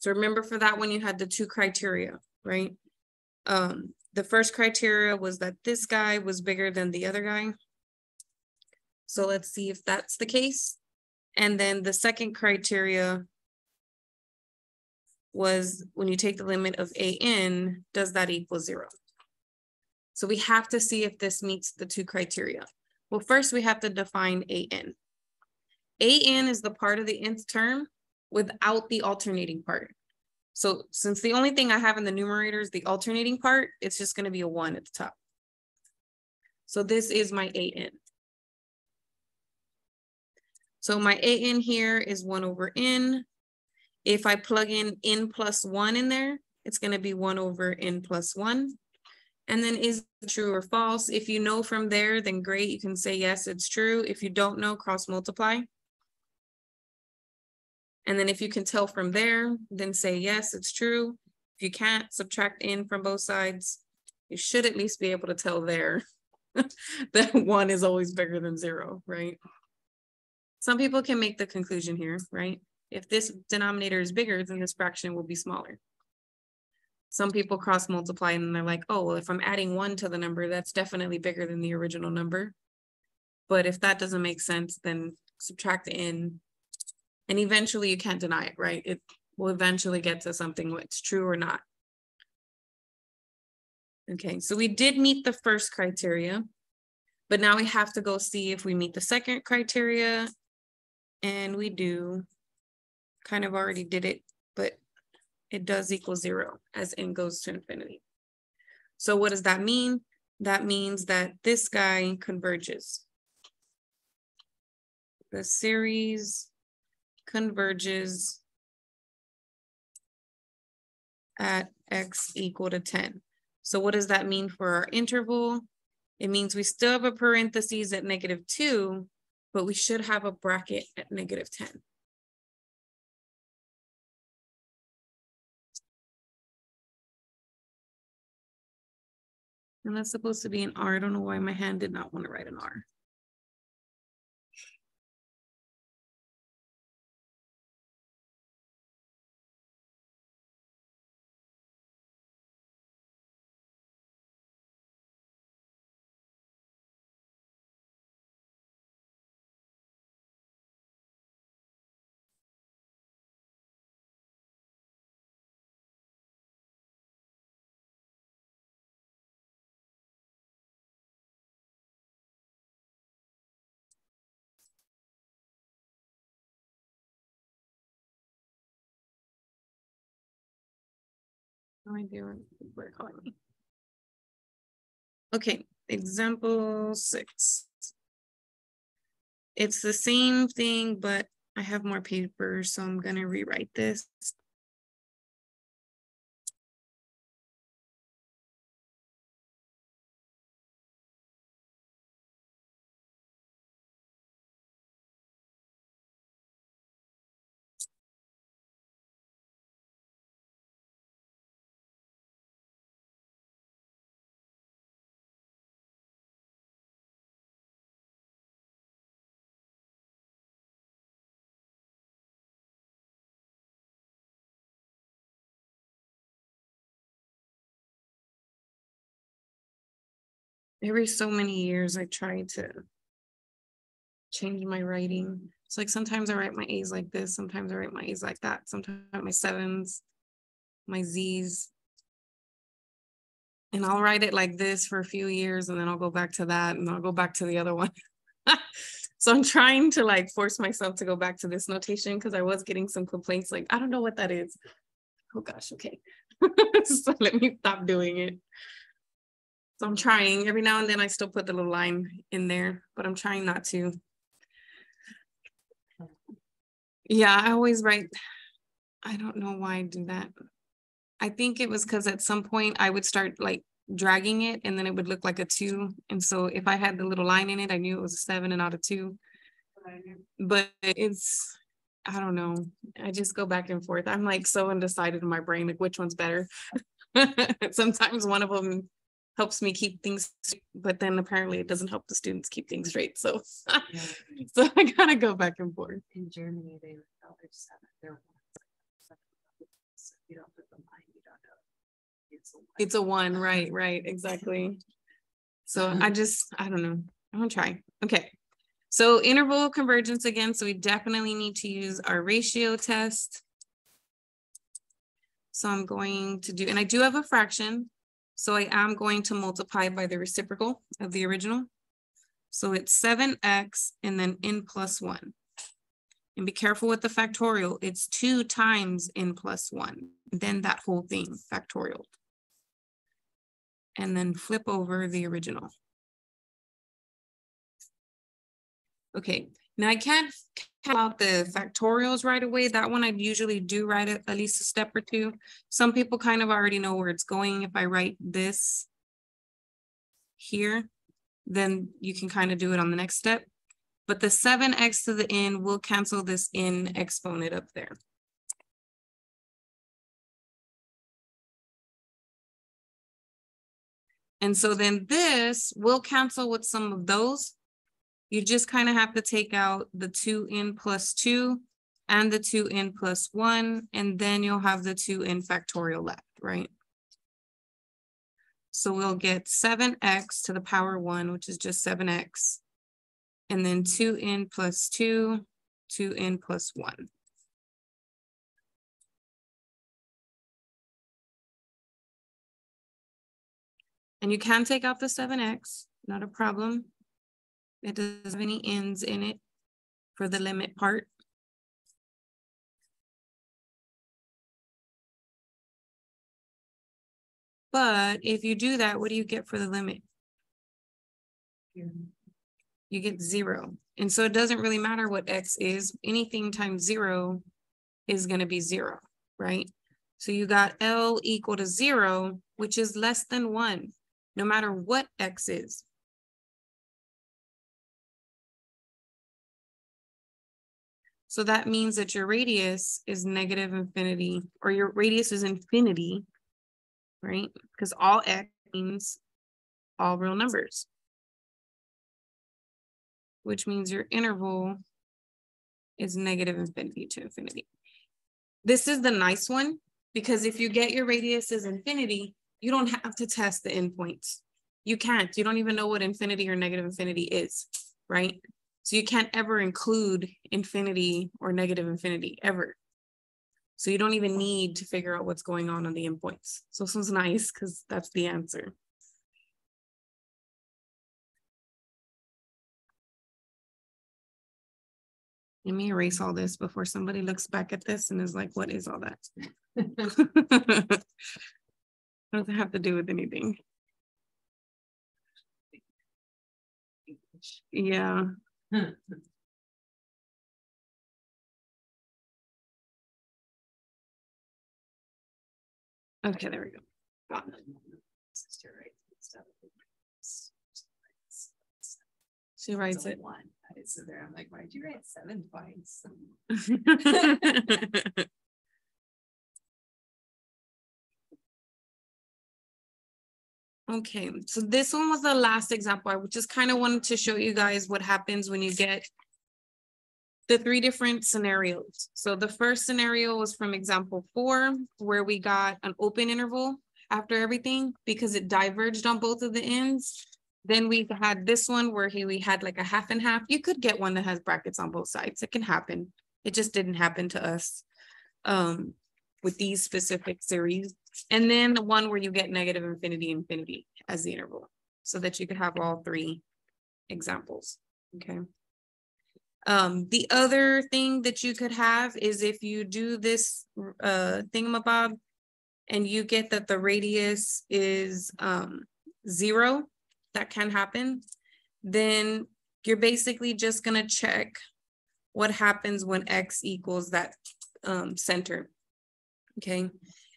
So remember for that one, you had the two criteria, right? Um, the first criteria was that this guy was bigger than the other guy. So let's see if that's the case. And then the second criteria was when you take the limit of AN, does that equal zero? So we have to see if this meets the two criteria. Well, first we have to define AN. AN is the part of the nth term without the alternating part. So since the only thing I have in the numerator is the alternating part, it's just gonna be a one at the top. So this is my AN. So my AN here is one over N. If I plug in N plus one in there, it's gonna be one over N plus one. And then is true or false? If you know from there, then great, you can say yes, it's true. If you don't know, cross multiply. And then if you can tell from there, then say yes, it's true. If you can't subtract n from both sides, you should at least be able to tell there that one is always bigger than zero, right? Some people can make the conclusion here, right? If this denominator is bigger, then this fraction will be smaller. Some people cross multiply and they're like, oh, well, if I'm adding one to the number, that's definitely bigger than the original number. But if that doesn't make sense, then subtract n. And eventually you can't deny it, right? It will eventually get to something what's true or not. Okay, so we did meet the first criteria, but now we have to go see if we meet the second criteria. And we do, kind of already did it, but it does equal zero as n goes to infinity. So what does that mean? That means that this guy converges. The series converges at x equal to 10. So what does that mean for our interval? It means we still have a parentheses at negative two, but we should have a bracket at negative 10. And that's supposed to be an R. I don't know why my hand did not want to write an R. they're calling me. Okay, example six. It's the same thing, but I have more paper, so I'm gonna rewrite this. Every so many years I try to change my writing. It's like sometimes I write my A's like this, sometimes I write my A's like that, sometimes my sevens, my Z's. And I'll write it like this for a few years and then I'll go back to that and I'll go back to the other one. so I'm trying to like force myself to go back to this notation because I was getting some complaints like, I don't know what that is. Oh gosh, okay. so let me stop doing it. So I'm trying. Every now and then I still put the little line in there, but I'm trying not to. Yeah, I always write. I don't know why I do that. I think it was because at some point I would start like dragging it and then it would look like a two. And so if I had the little line in it, I knew it was a seven and not a two. But it's, I don't know. I just go back and forth. I'm like so undecided in my brain, like which one's better. Sometimes one of them helps me keep things, but then apparently it doesn't help the students keep things straight. So, Yeah. so I gotta go back and forth. In Germany, they oh, they're seven, they're. So You don't put the line, you don't know. It's a one. It's a one, right, right, exactly. So mm-hmm. I just, I don't know. I'm gonna try. Okay. So interval convergence again. So we definitely need to use our ratio test. So I'm going to do, and I do have a fraction. So I am going to multiply by the reciprocal of the original. So it's 7x and then n plus 1. And be careful with the factorial. It's 2 times n plus 1. Then that whole thing, factorial. And then flip over the original. Okay, now I can't count out the factorials right away. That one I'd usually do write at, at least a step or two. Some people kind of already know where it's going. If I write this here, then you can kind of do it on the next step. But the seven x to the n will cancel this n exponent up there. And so then this will cancel with some of those. You just kind of have to take out the two n plus two and the two n plus one, and then you'll have the two n factorial left, right? So we'll get seven x to the power one, which is just seven x. And then two n plus two, two n plus one. And you can take out the seven x, not a problem. It doesn't have any n's in it for the limit part. But if you do that, what do you get for the limit? You get zero. And so it doesn't really matter what x is. Anything times zero is going to be zero, right? So you got L equal to zero, which is less than one, no matter what x is. So that means that your radius is negative infinity, or your radius is infinity, right? Because all x means all real numbers, which means your interval is negative infinity to infinity. This is the nice one, because if you get your radius as infinity, you don't have to test the endpoints. You can't, you don't even know what infinity or negative infinity is, right? So you can't ever include infinity or negative infinity ever. So you don't even need to figure out what's going on on the endpoints. So this one's nice because that's the answer. Let me erase all this before somebody looks back at this and is like, what is all that? what does it have to do with anything. Yeah. Hmm. Okay, there we go. She writes it. One, I sit there, I'm like, why'd you write seven twice? Okay, so this one was the last example. I just kind of wanted to show you guys what happens when you get the three different scenarios. So the first scenario was from example four, where we got an open interval after everything because it diverged on both of the ends. Then we had this one where he, we had like a half and half. You could get one that has brackets on both sides. It can happen. It just didn't happen to us um, with these specific series. And then the one where you get negative infinity, infinity as the interval so that you could have all three examples, okay? Um, the other thing that you could have is if you do this uh, thingamabob and you get that the radius is um, zero, that can happen, then you're basically just gonna check what happens when x equals that um, center, okay?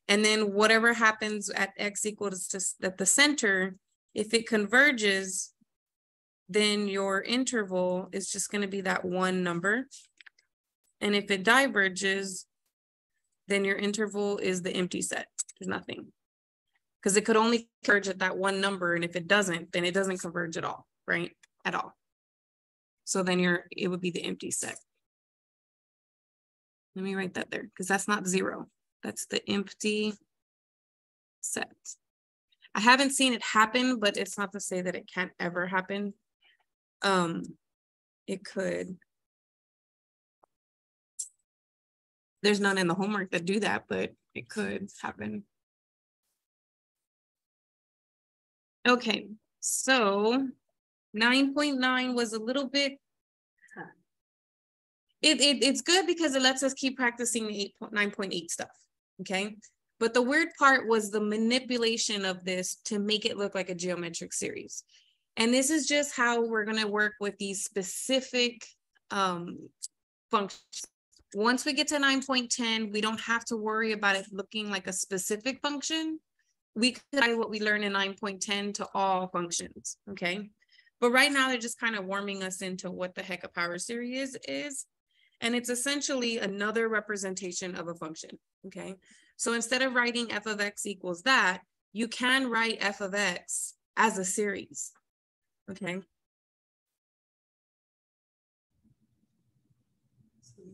And then whatever happens at x equals to at the center, if it converges, then your interval is just going to be that one number. And if it diverges, then your interval is the empty set. There's nothing. Because it could only converge at that one number. And if it doesn't, then it doesn't converge at all, right? At all. So then your it would be the empty set. Let me write that there because that's not zero. That's the empty set. I haven't seen it happen, but it's not to say that it can't ever happen. Um, it could. There's none in the homework that do that, but it could happen. Okay, so 9.9 was a little bit it, it, it's good because it lets us keep practicing the 8.9.8 stuff okay? But the weird part was the manipulation of this to make it look like a geometric series. And this is just how we're gonna work with these specific um functions. Once we get to nine point ten, we don't have to worry about it looking like a specific function. We could apply what we learn in nine point ten to all functions, okay? But right now, they're just kind of warming us into what the heck a power series is. And it's essentially another representation of a function, okay? So instead of writing f of x equals that, you can write f of x as a series, okay?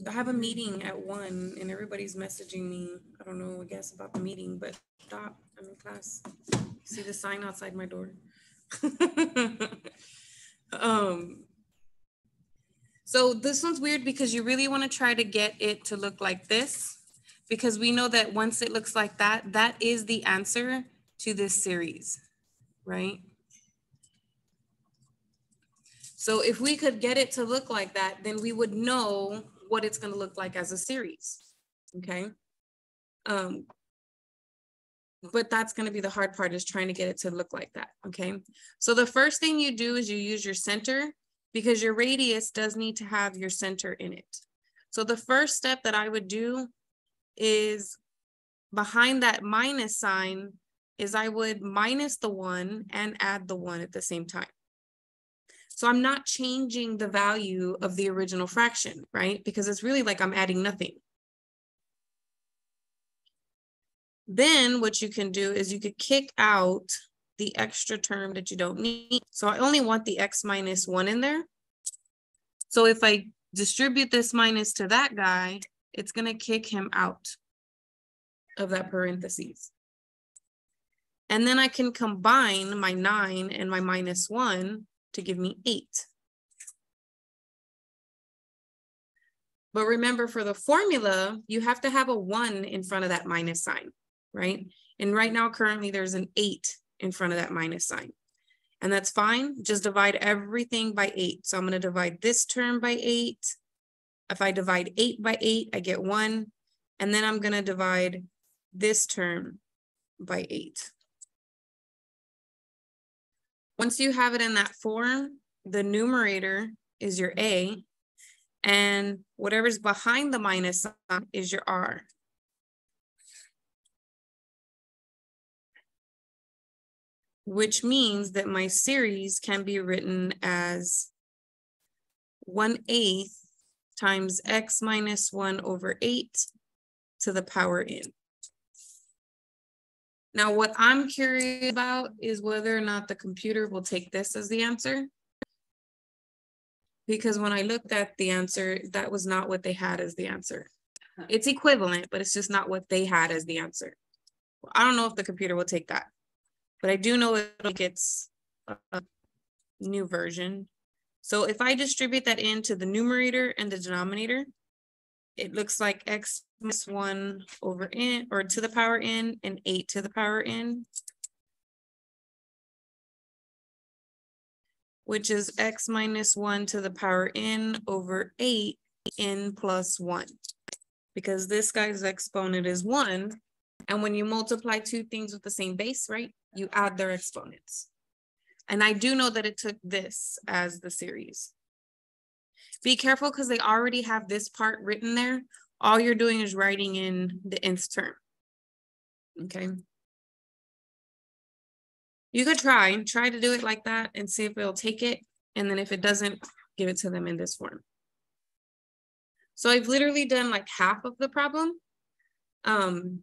I have a meeting at one and everybody's messaging me. I don't know, I guess about the meeting, but stop, I'm in class. See the sign outside my door? um, so this one's weird because you really want to try to get it to look like this because we know that once it looks like that, that is the answer to this series, right? So if we could get it to look like that, then we would know what it's going to look like as a series, okay? Um, but that's going to be the hard part is trying to get it to look like that, okay? So the first thing you do is you use your center because your radius does need to have your center in it. So the first step that I would do is behind that minus sign is I would minus the one and add the one at the same time. So I'm not changing the value of the original fraction, right? Because it's really like I'm adding nothing. Then what you can do is you could kick out the extra term that you don't need. So I only want the x minus one in there. So if I distribute this minus to that guy, it's gonna kick him out of that parentheses. And then I can combine my nine and my minus one to give me eight. But remember for the formula, you have to have a one in front of that minus sign, right? And right now, currently there's an eight in front of that minus sign. And that's fine, just divide everything by eight. So I'm gonna divide this term by eight. If I divide eight by eight, I get one. And then I'm gonna divide this term by eight. Once you have it in that form, the numerator is your A and whatever's behind the minus sign is your R. Which means that my series can be written as one eighth times x minus one over eight to the power n. Now, what I'm curious about is whether or not the computer will take this as the answer. Because when I looked at the answer, that was not what they had as the answer. It's equivalent, but it's just not what they had as the answer. I don't know if the computer will take that, but I do know it gets a new version. So if I distribute that into the numerator and the denominator, it looks like x minus one over n or to the power n and eight to the power n. Which is x minus one to the power n over eight n plus one. Because this guy's exponent is one. And when you multiply two things with the same base, right? You add their exponents. And I do know that it took this as the series. Be careful because they already have this part written there. All you're doing is writing in the nth term. Okay. You could try, try to do it like that and see if it'll take it. And then if it doesn't, give it to them in this form. So I've literally done like half of the problem. Um,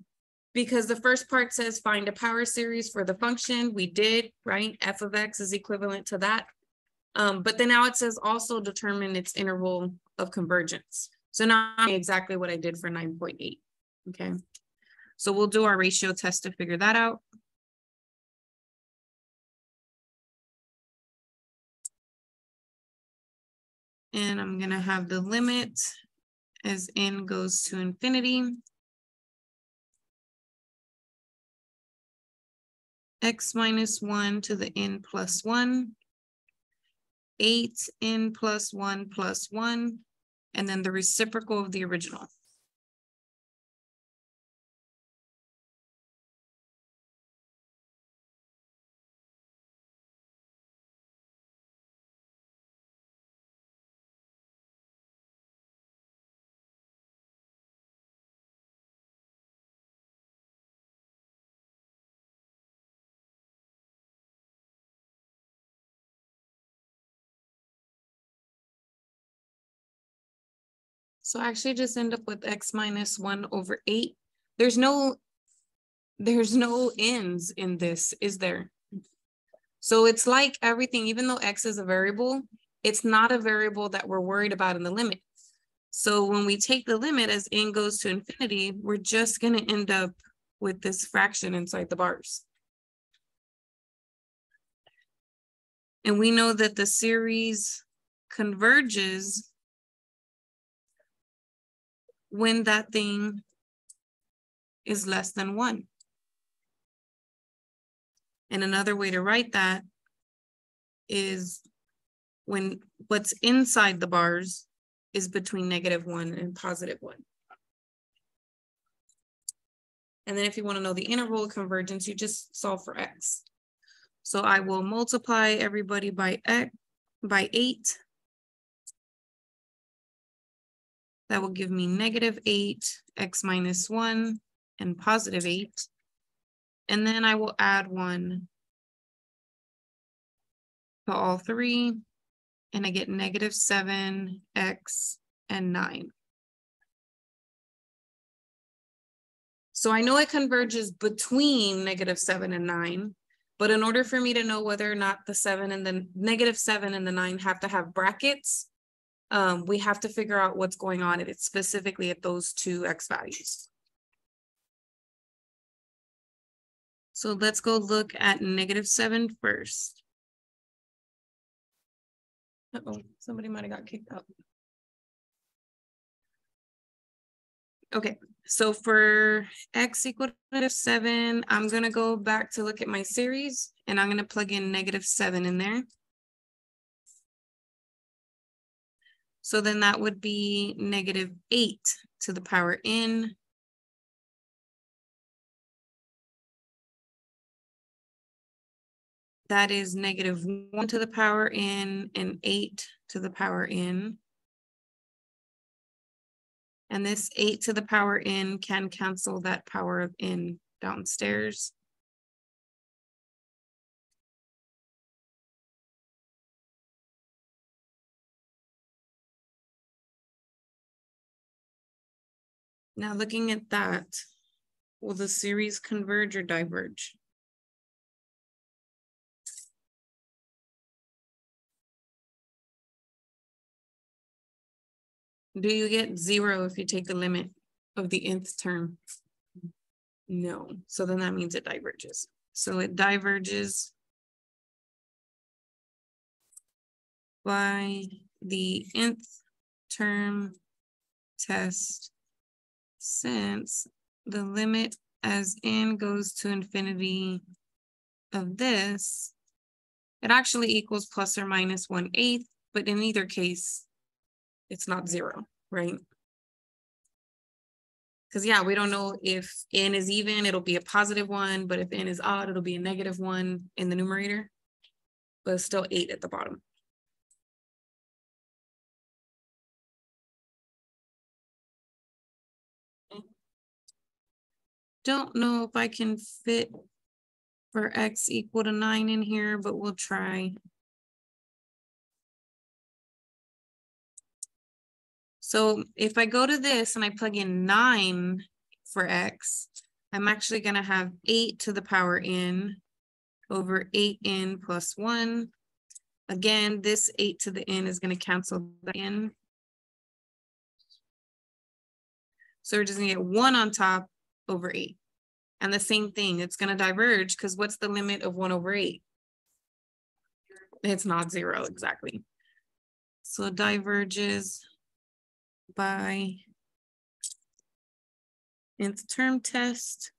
because the first part says find a power series for the function. We did, right? F of X is equivalent to that. Um, but then now it says also determine its interval of convergence. So now exactly what I did for 9.8, okay? So we'll do our ratio test to figure that out. And I'm gonna have the limit as n goes to infinity. X minus one to the n plus one eight n plus one plus one, and then the reciprocal of the original. So I actually just end up with x minus one over eight. There's no, there's no n's in this, is there? So it's like everything, even though x is a variable, it's not a variable that we're worried about in the limit. So when we take the limit as n goes to infinity, we're just gonna end up with this fraction inside the bars. And we know that the series converges when that thing is less than one. And another way to write that is when what's inside the bars is between negative one and positive one. And then if you want to know the interval of convergence, you just solve for x. So I will multiply everybody by x by eight. That will give me negative eight, x minus one, and positive eight. And then I will add one to all three, and I get negative seven, x, and nine. So I know it converges between negative seven and nine, but in order for me to know whether or not the seven and the negative seven and the nine have to have brackets, um, we have to figure out what's going on. If it's specifically at those two x values. So let's go look at negative seven first. Uh-oh, somebody might have got kicked out. Okay, so for x equal to negative seven, I'm gonna go back to look at my series and I'm gonna plug in negative seven in there. So then that would be negative eight to the power n. That is negative one to the power n and eight to the power n. And this eight to the power n can cancel that power of n downstairs. Now looking at that, will the series converge or diverge? Do you get zero if you take the limit of the nth term? No, so then that means it diverges. So it diverges by the nth term test since the limit as n goes to infinity of this, it actually equals plus or minus one eighth, but in either case, it's not zero, right? Because yeah, we don't know if n is even, it'll be a positive one, but if n is odd, it'll be a negative one in the numerator, but still eight at the bottom. Don't know if I can fit for x equal to nine in here, but we'll try. So if I go to this and I plug in nine for x, I'm actually going to have eight to the power n over eight n plus one. Again, this eight to the n is going to cancel the n. So we're just going to get one on top over eight. And the same thing, it's going to diverge because what's the limit of one over eight? It's not zero exactly. So diverges by nth term test.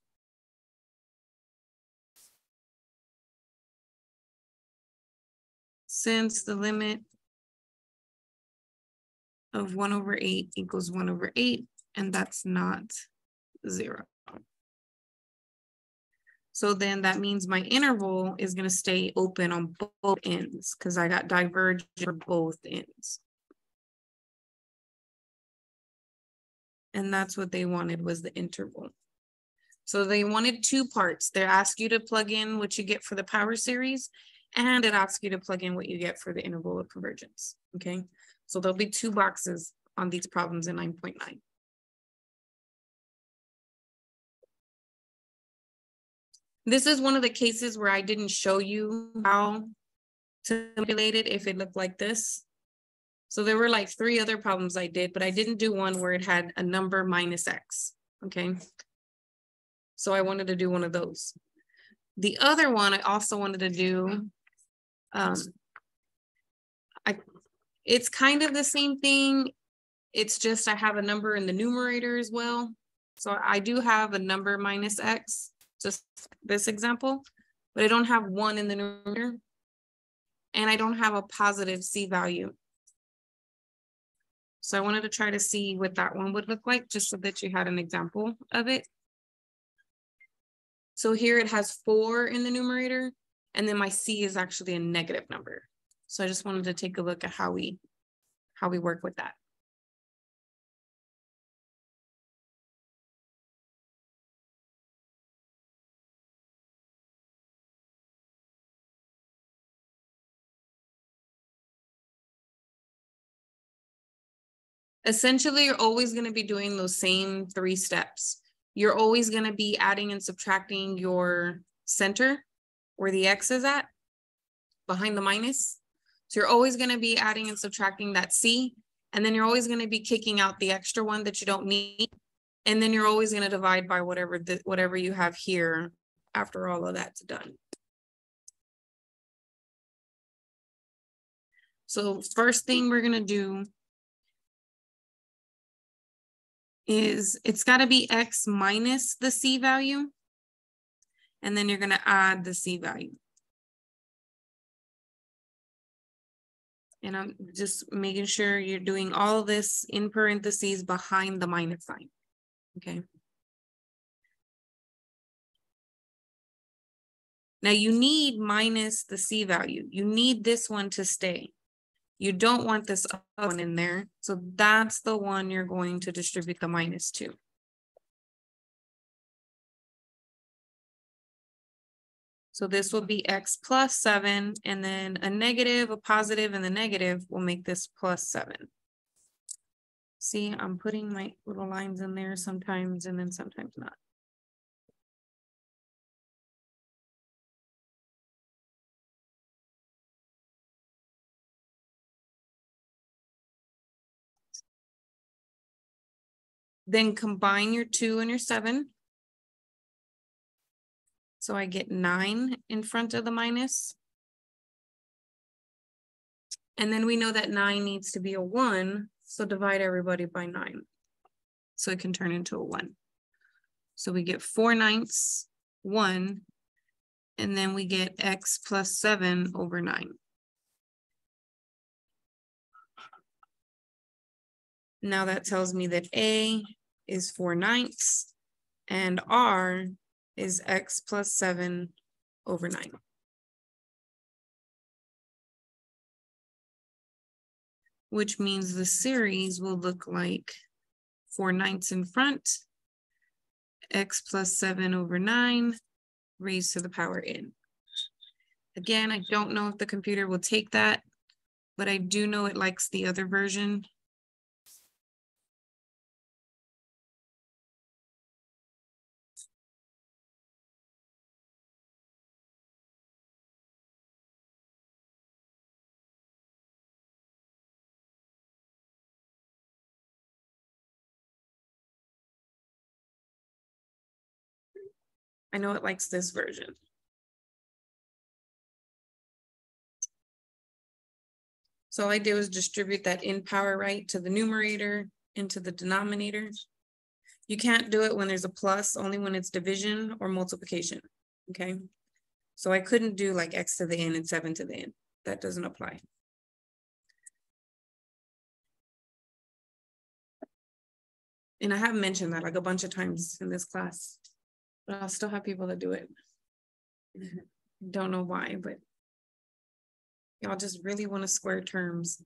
Since the limit of one over eight equals one over eight, and that's not zero. So then that means my interval is going to stay open on both ends because I got divergent for both ends. And that's what they wanted was the interval. So they wanted two parts. They ask you to plug in what you get for the power series and it asks you to plug in what you get for the interval of convergence. Okay, so there'll be two boxes on these problems in 9.9. This is one of the cases where I didn't show you how to manipulate it if it looked like this. So there were like three other problems I did, but I didn't do one where it had a number minus X, okay? So I wanted to do one of those. The other one I also wanted to do, um, I, it's kind of the same thing. It's just I have a number in the numerator as well. So I do have a number minus X, just this example, but I don't have one in the numerator. And I don't have a positive C value. So I wanted to try to see what that one would look like, just so that you had an example of it. So here it has four in the numerator, and then my C is actually a negative number. So I just wanted to take a look at how we, how we work with that. Essentially, you're always going to be doing those same three steps. You're always going to be adding and subtracting your center where the X is at behind the minus. So you're always going to be adding and subtracting that C. And then you're always going to be kicking out the extra one that you don't need. And then you're always going to divide by whatever the, whatever you have here after all of that's done. So first thing we're going to do is it's got to be X minus the C value. And then you're going to add the C value. And I'm just making sure you're doing all this in parentheses behind the minus sign. Okay. Now you need minus the C value. You need this one to stay. You don't want this one in there. So that's the one you're going to distribute the minus to. So this will be x plus seven, and then a negative, a positive, and the negative will make this plus seven. See, I'm putting my little lines in there sometimes and then sometimes not. Then combine your two and your seven. So I get nine in front of the minus. And then we know that nine needs to be a one, so divide everybody by nine. So it can turn into a one. So we get four ninths, one, and then we get x plus seven over nine. Now that tells me that A is four ninths and R is X plus seven over nine. Which means the series will look like four ninths in front, X plus seven over nine raised to the power n. Again, I don't know if the computer will take that, but I do know it likes the other version. I know it likes this version. So all I did was distribute that in power right to the numerator into the denominator. You can't do it when there's a plus, only when it's division or multiplication, okay? So I couldn't do like x to the n and seven to the n. That doesn't apply. And I have mentioned that like a bunch of times in this class but I'll still have people that do it. Don't know why, but y'all just really want to square terms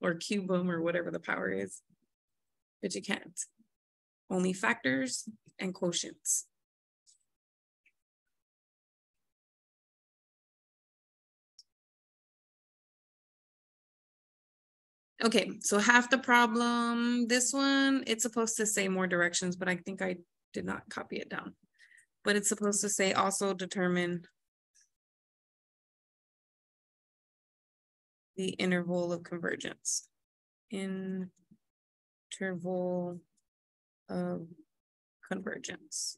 or cube them or whatever the power is, but you can't. Only factors and quotients. Okay, so half the problem, this one, it's supposed to say more directions, but I think I did not copy it down. But it's supposed to say also determine the interval of convergence. Interval of convergence.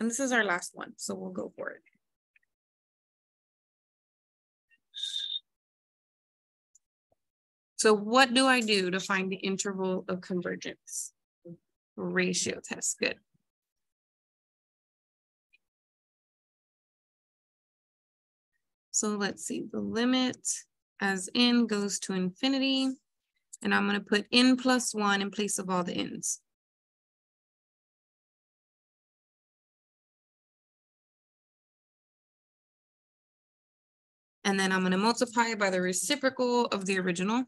And this is our last one, so we'll go for it. So what do I do to find the interval of convergence? Ratio test, good. So let's see, the limit as n goes to infinity. And I'm gonna put n plus one in place of all the n's. And then I'm gonna multiply by the reciprocal of the original,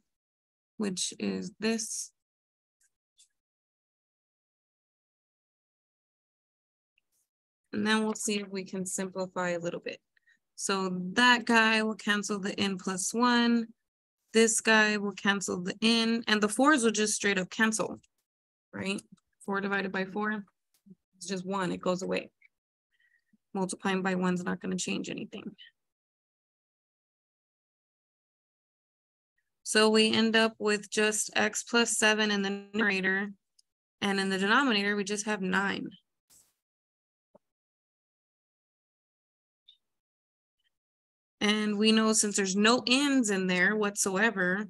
which is this. And then we'll see if we can simplify a little bit. So that guy will cancel the n plus one. This guy will cancel the n and the fours will just straight up cancel, right? Four divided by four, it's just one, it goes away. Multiplying by one's not gonna change anything. So we end up with just x plus seven in the numerator. And in the denominator, we just have nine. And we know since there's no n's in there whatsoever,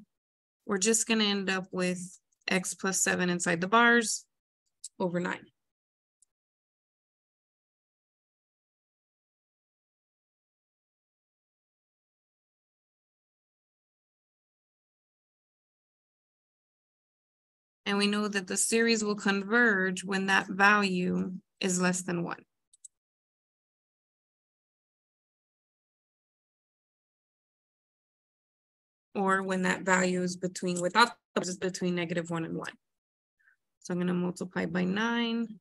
we're just gonna end up with x plus seven inside the bars over nine. And we know that the series will converge when that value is less than one. Or when that value is between, without, is between negative one and one. So I'm gonna multiply by nine.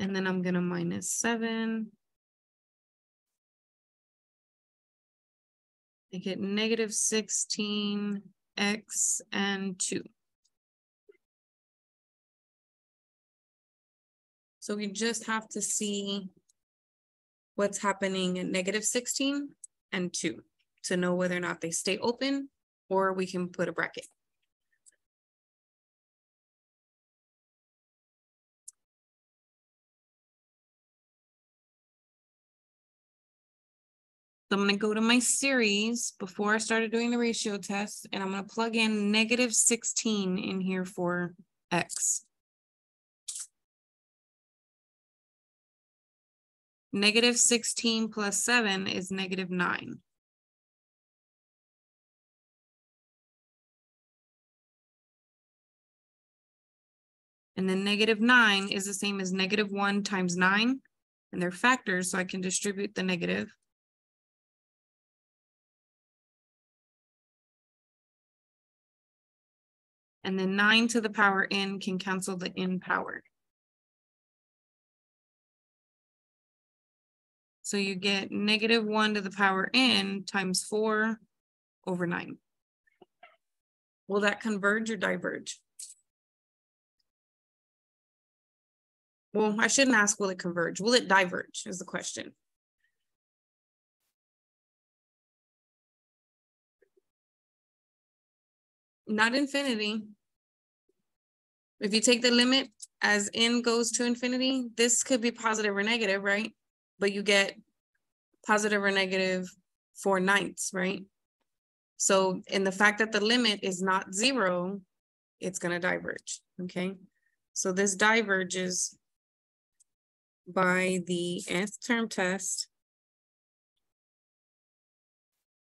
And then I'm gonna minus seven. I get negative sixteen x and two. So we just have to see what's happening at negative sixteen and two to know whether or not they stay open or we can put a bracket. So I'm gonna go to my series before I started doing the ratio test, and I'm gonna plug in negative sixteen in here for X. Negative sixteen plus seven is negative nine. And then negative nine is the same as negative one times nine, and they're factors, so I can distribute the negative. And then nine to the power n can cancel the n power. So you get negative one to the power n times four over nine. Will that converge or diverge? Well, I shouldn't ask, will it converge? Will it diverge is the question. Not infinity. If you take the limit as n goes to infinity, this could be positive or negative, right? But you get positive or negative four ninths, right? So in the fact that the limit is not zero, it's gonna diverge, okay? So this diverges by the nth term test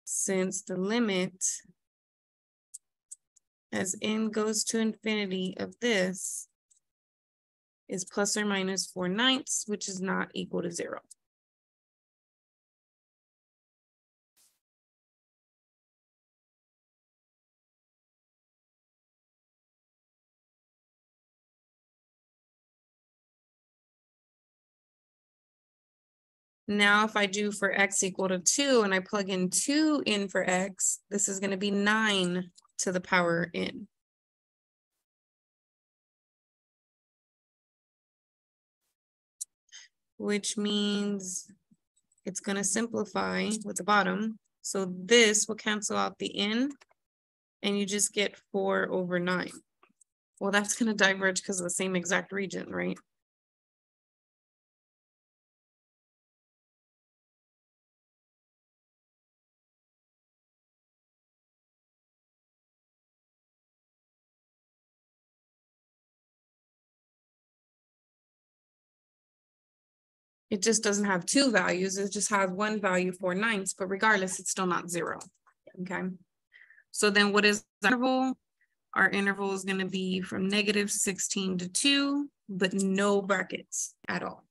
since the limit as n goes to infinity of this is plus or minus four ninths, which is not equal to zero. Now, if I do for x equal to two and I plug in two in for x, this is gonna be nine to the power n. Which means it's gonna simplify with the bottom. So this will cancel out the n and you just get four over nine. Well, that's gonna diverge because of the same exact region, right? It just doesn't have two values, it just has one value four ninths, but regardless, it's still not zero, okay? So then what is the interval? Our interval is gonna be from negative sixteen to two, but no brackets at all.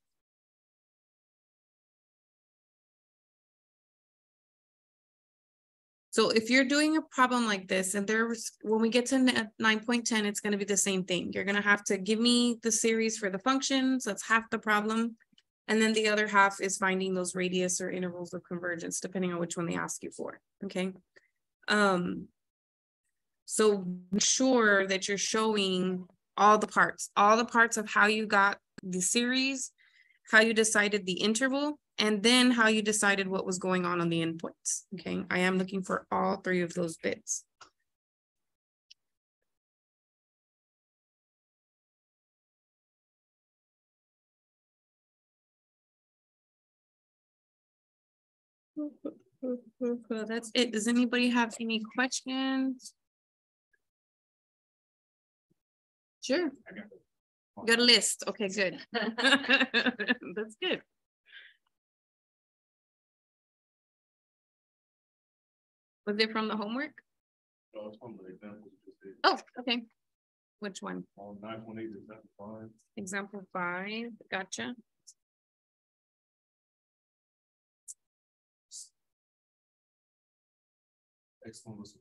So if you're doing a problem like this and there's, when we get to nine point ten, it's gonna be the same thing. You're gonna have to give me the series for the functions, that's half the problem. And then the other half is finding those radius or intervals of convergence, depending on which one they ask you for, okay? Um, so make sure that you're showing all the parts, all the parts of how you got the series, how you decided the interval, and then how you decided what was going on on the endpoints, okay? I am looking for all three of those bits. That's it. Does anybody have any questions? Sure. Got a list. Okay, good. That's good. Was it from the homework? No, it's from the example you just did. Oh, okay. Which one? On nine point eight, example five, Example five, gotcha. X one was.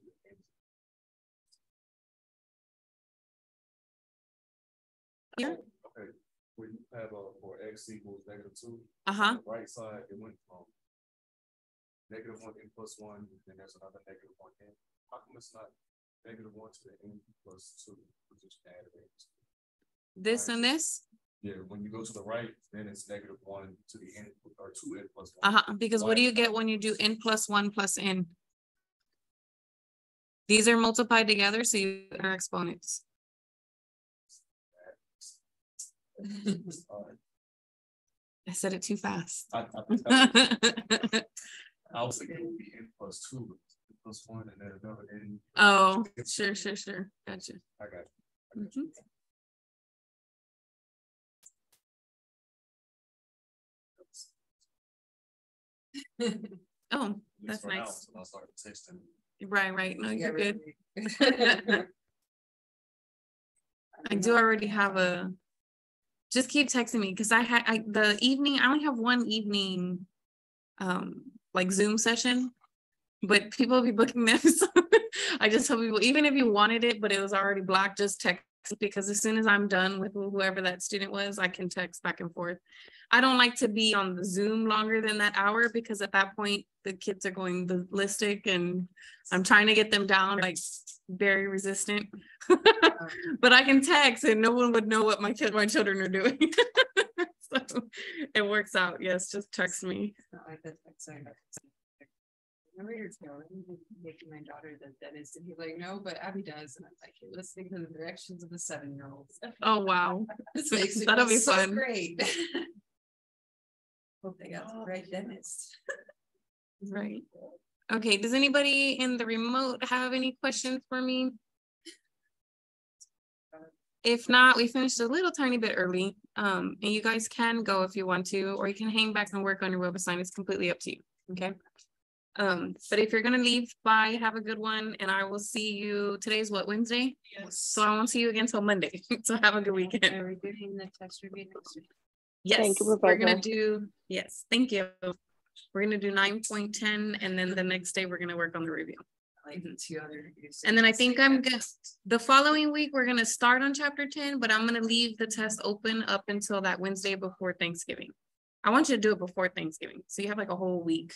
Yeah. Okay, we have a, for X equals negative two. Uh-huh. the Right side, it went from. Negative one n plus one, then there's another negative one n. How come it's not negative one to the n plus two, we just added it? This and this? Yeah, when you go to the right, then it's negative one to the n or two n plus one. Uh-huh, because what do you get when you do n plus one plus n? These are multiplied together, so you are exponents. I said it too fast. I, I, I was thinking it would be n plus two, plus one, and then another n. Oh, sure, sure, sure. Gotcha. I got. it. I got Mhm. you. Oh, At least That's for now, nice. until I start texting. Right, right. No, you're good. I do already have a. Just keep texting me because I had I the evening, I only have one evening. Um, like Zoom session. But people will be booking them. So I just tell people, even if you wanted it, but it was already blocked, just text because as soon as I'm done with whoever that student was, I can text back and forth. I don't like to be on the Zoom longer than that hour because at that point, the kids are going ballistic and I'm trying to get them down like very resistant. But I can text and no one would know what my kid, my children are doing. So it works out. Yes, just text me. Not like that, like, sorry. Telling, making my daughter the dentist, and he's like, no, but Abby does, and I'm like, you're listening to the directions of the seven-year-olds. Oh, wow. This makes me That'll be so fun. Great. Hope they got the right dentist. Right. Okay, does anybody in the remote have any questions for me? If not, we finished a little tiny bit early, um, and you guys can go if you want to, or you can hang back and work on your web assignment. It's completely up to you, okay? Um, but if you're gonna leave, bye, have a good one, and I will see you, today's what, Wednesday? So I won't see you again till Monday, so have a good weekend. Are we doing the text review next week? Yes, you, we're gonna do, yes, thank you. We're gonna do nine point ten, and then the next day, we're gonna work on the review. Like the two other. And then I think I'm good. The following week, we're gonna start on chapter ten, but I'm gonna leave the test open up until that Wednesday before Thanksgiving. I want you to do it before Thanksgiving, so you have like a whole week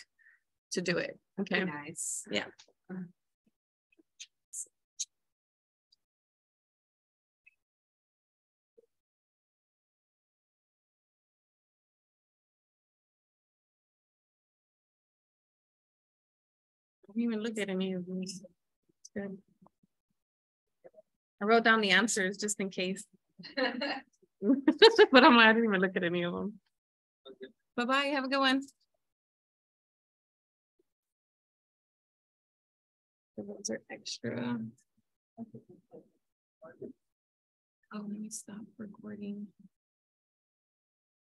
to do it, okay? Nice. Yeah. I didn't even look at any of these. Good. I wrote down the answers just in case, but I'm, I didn't even look at any of them. Bye-bye, have a good one. Those are extra. Oh, let me stop recording.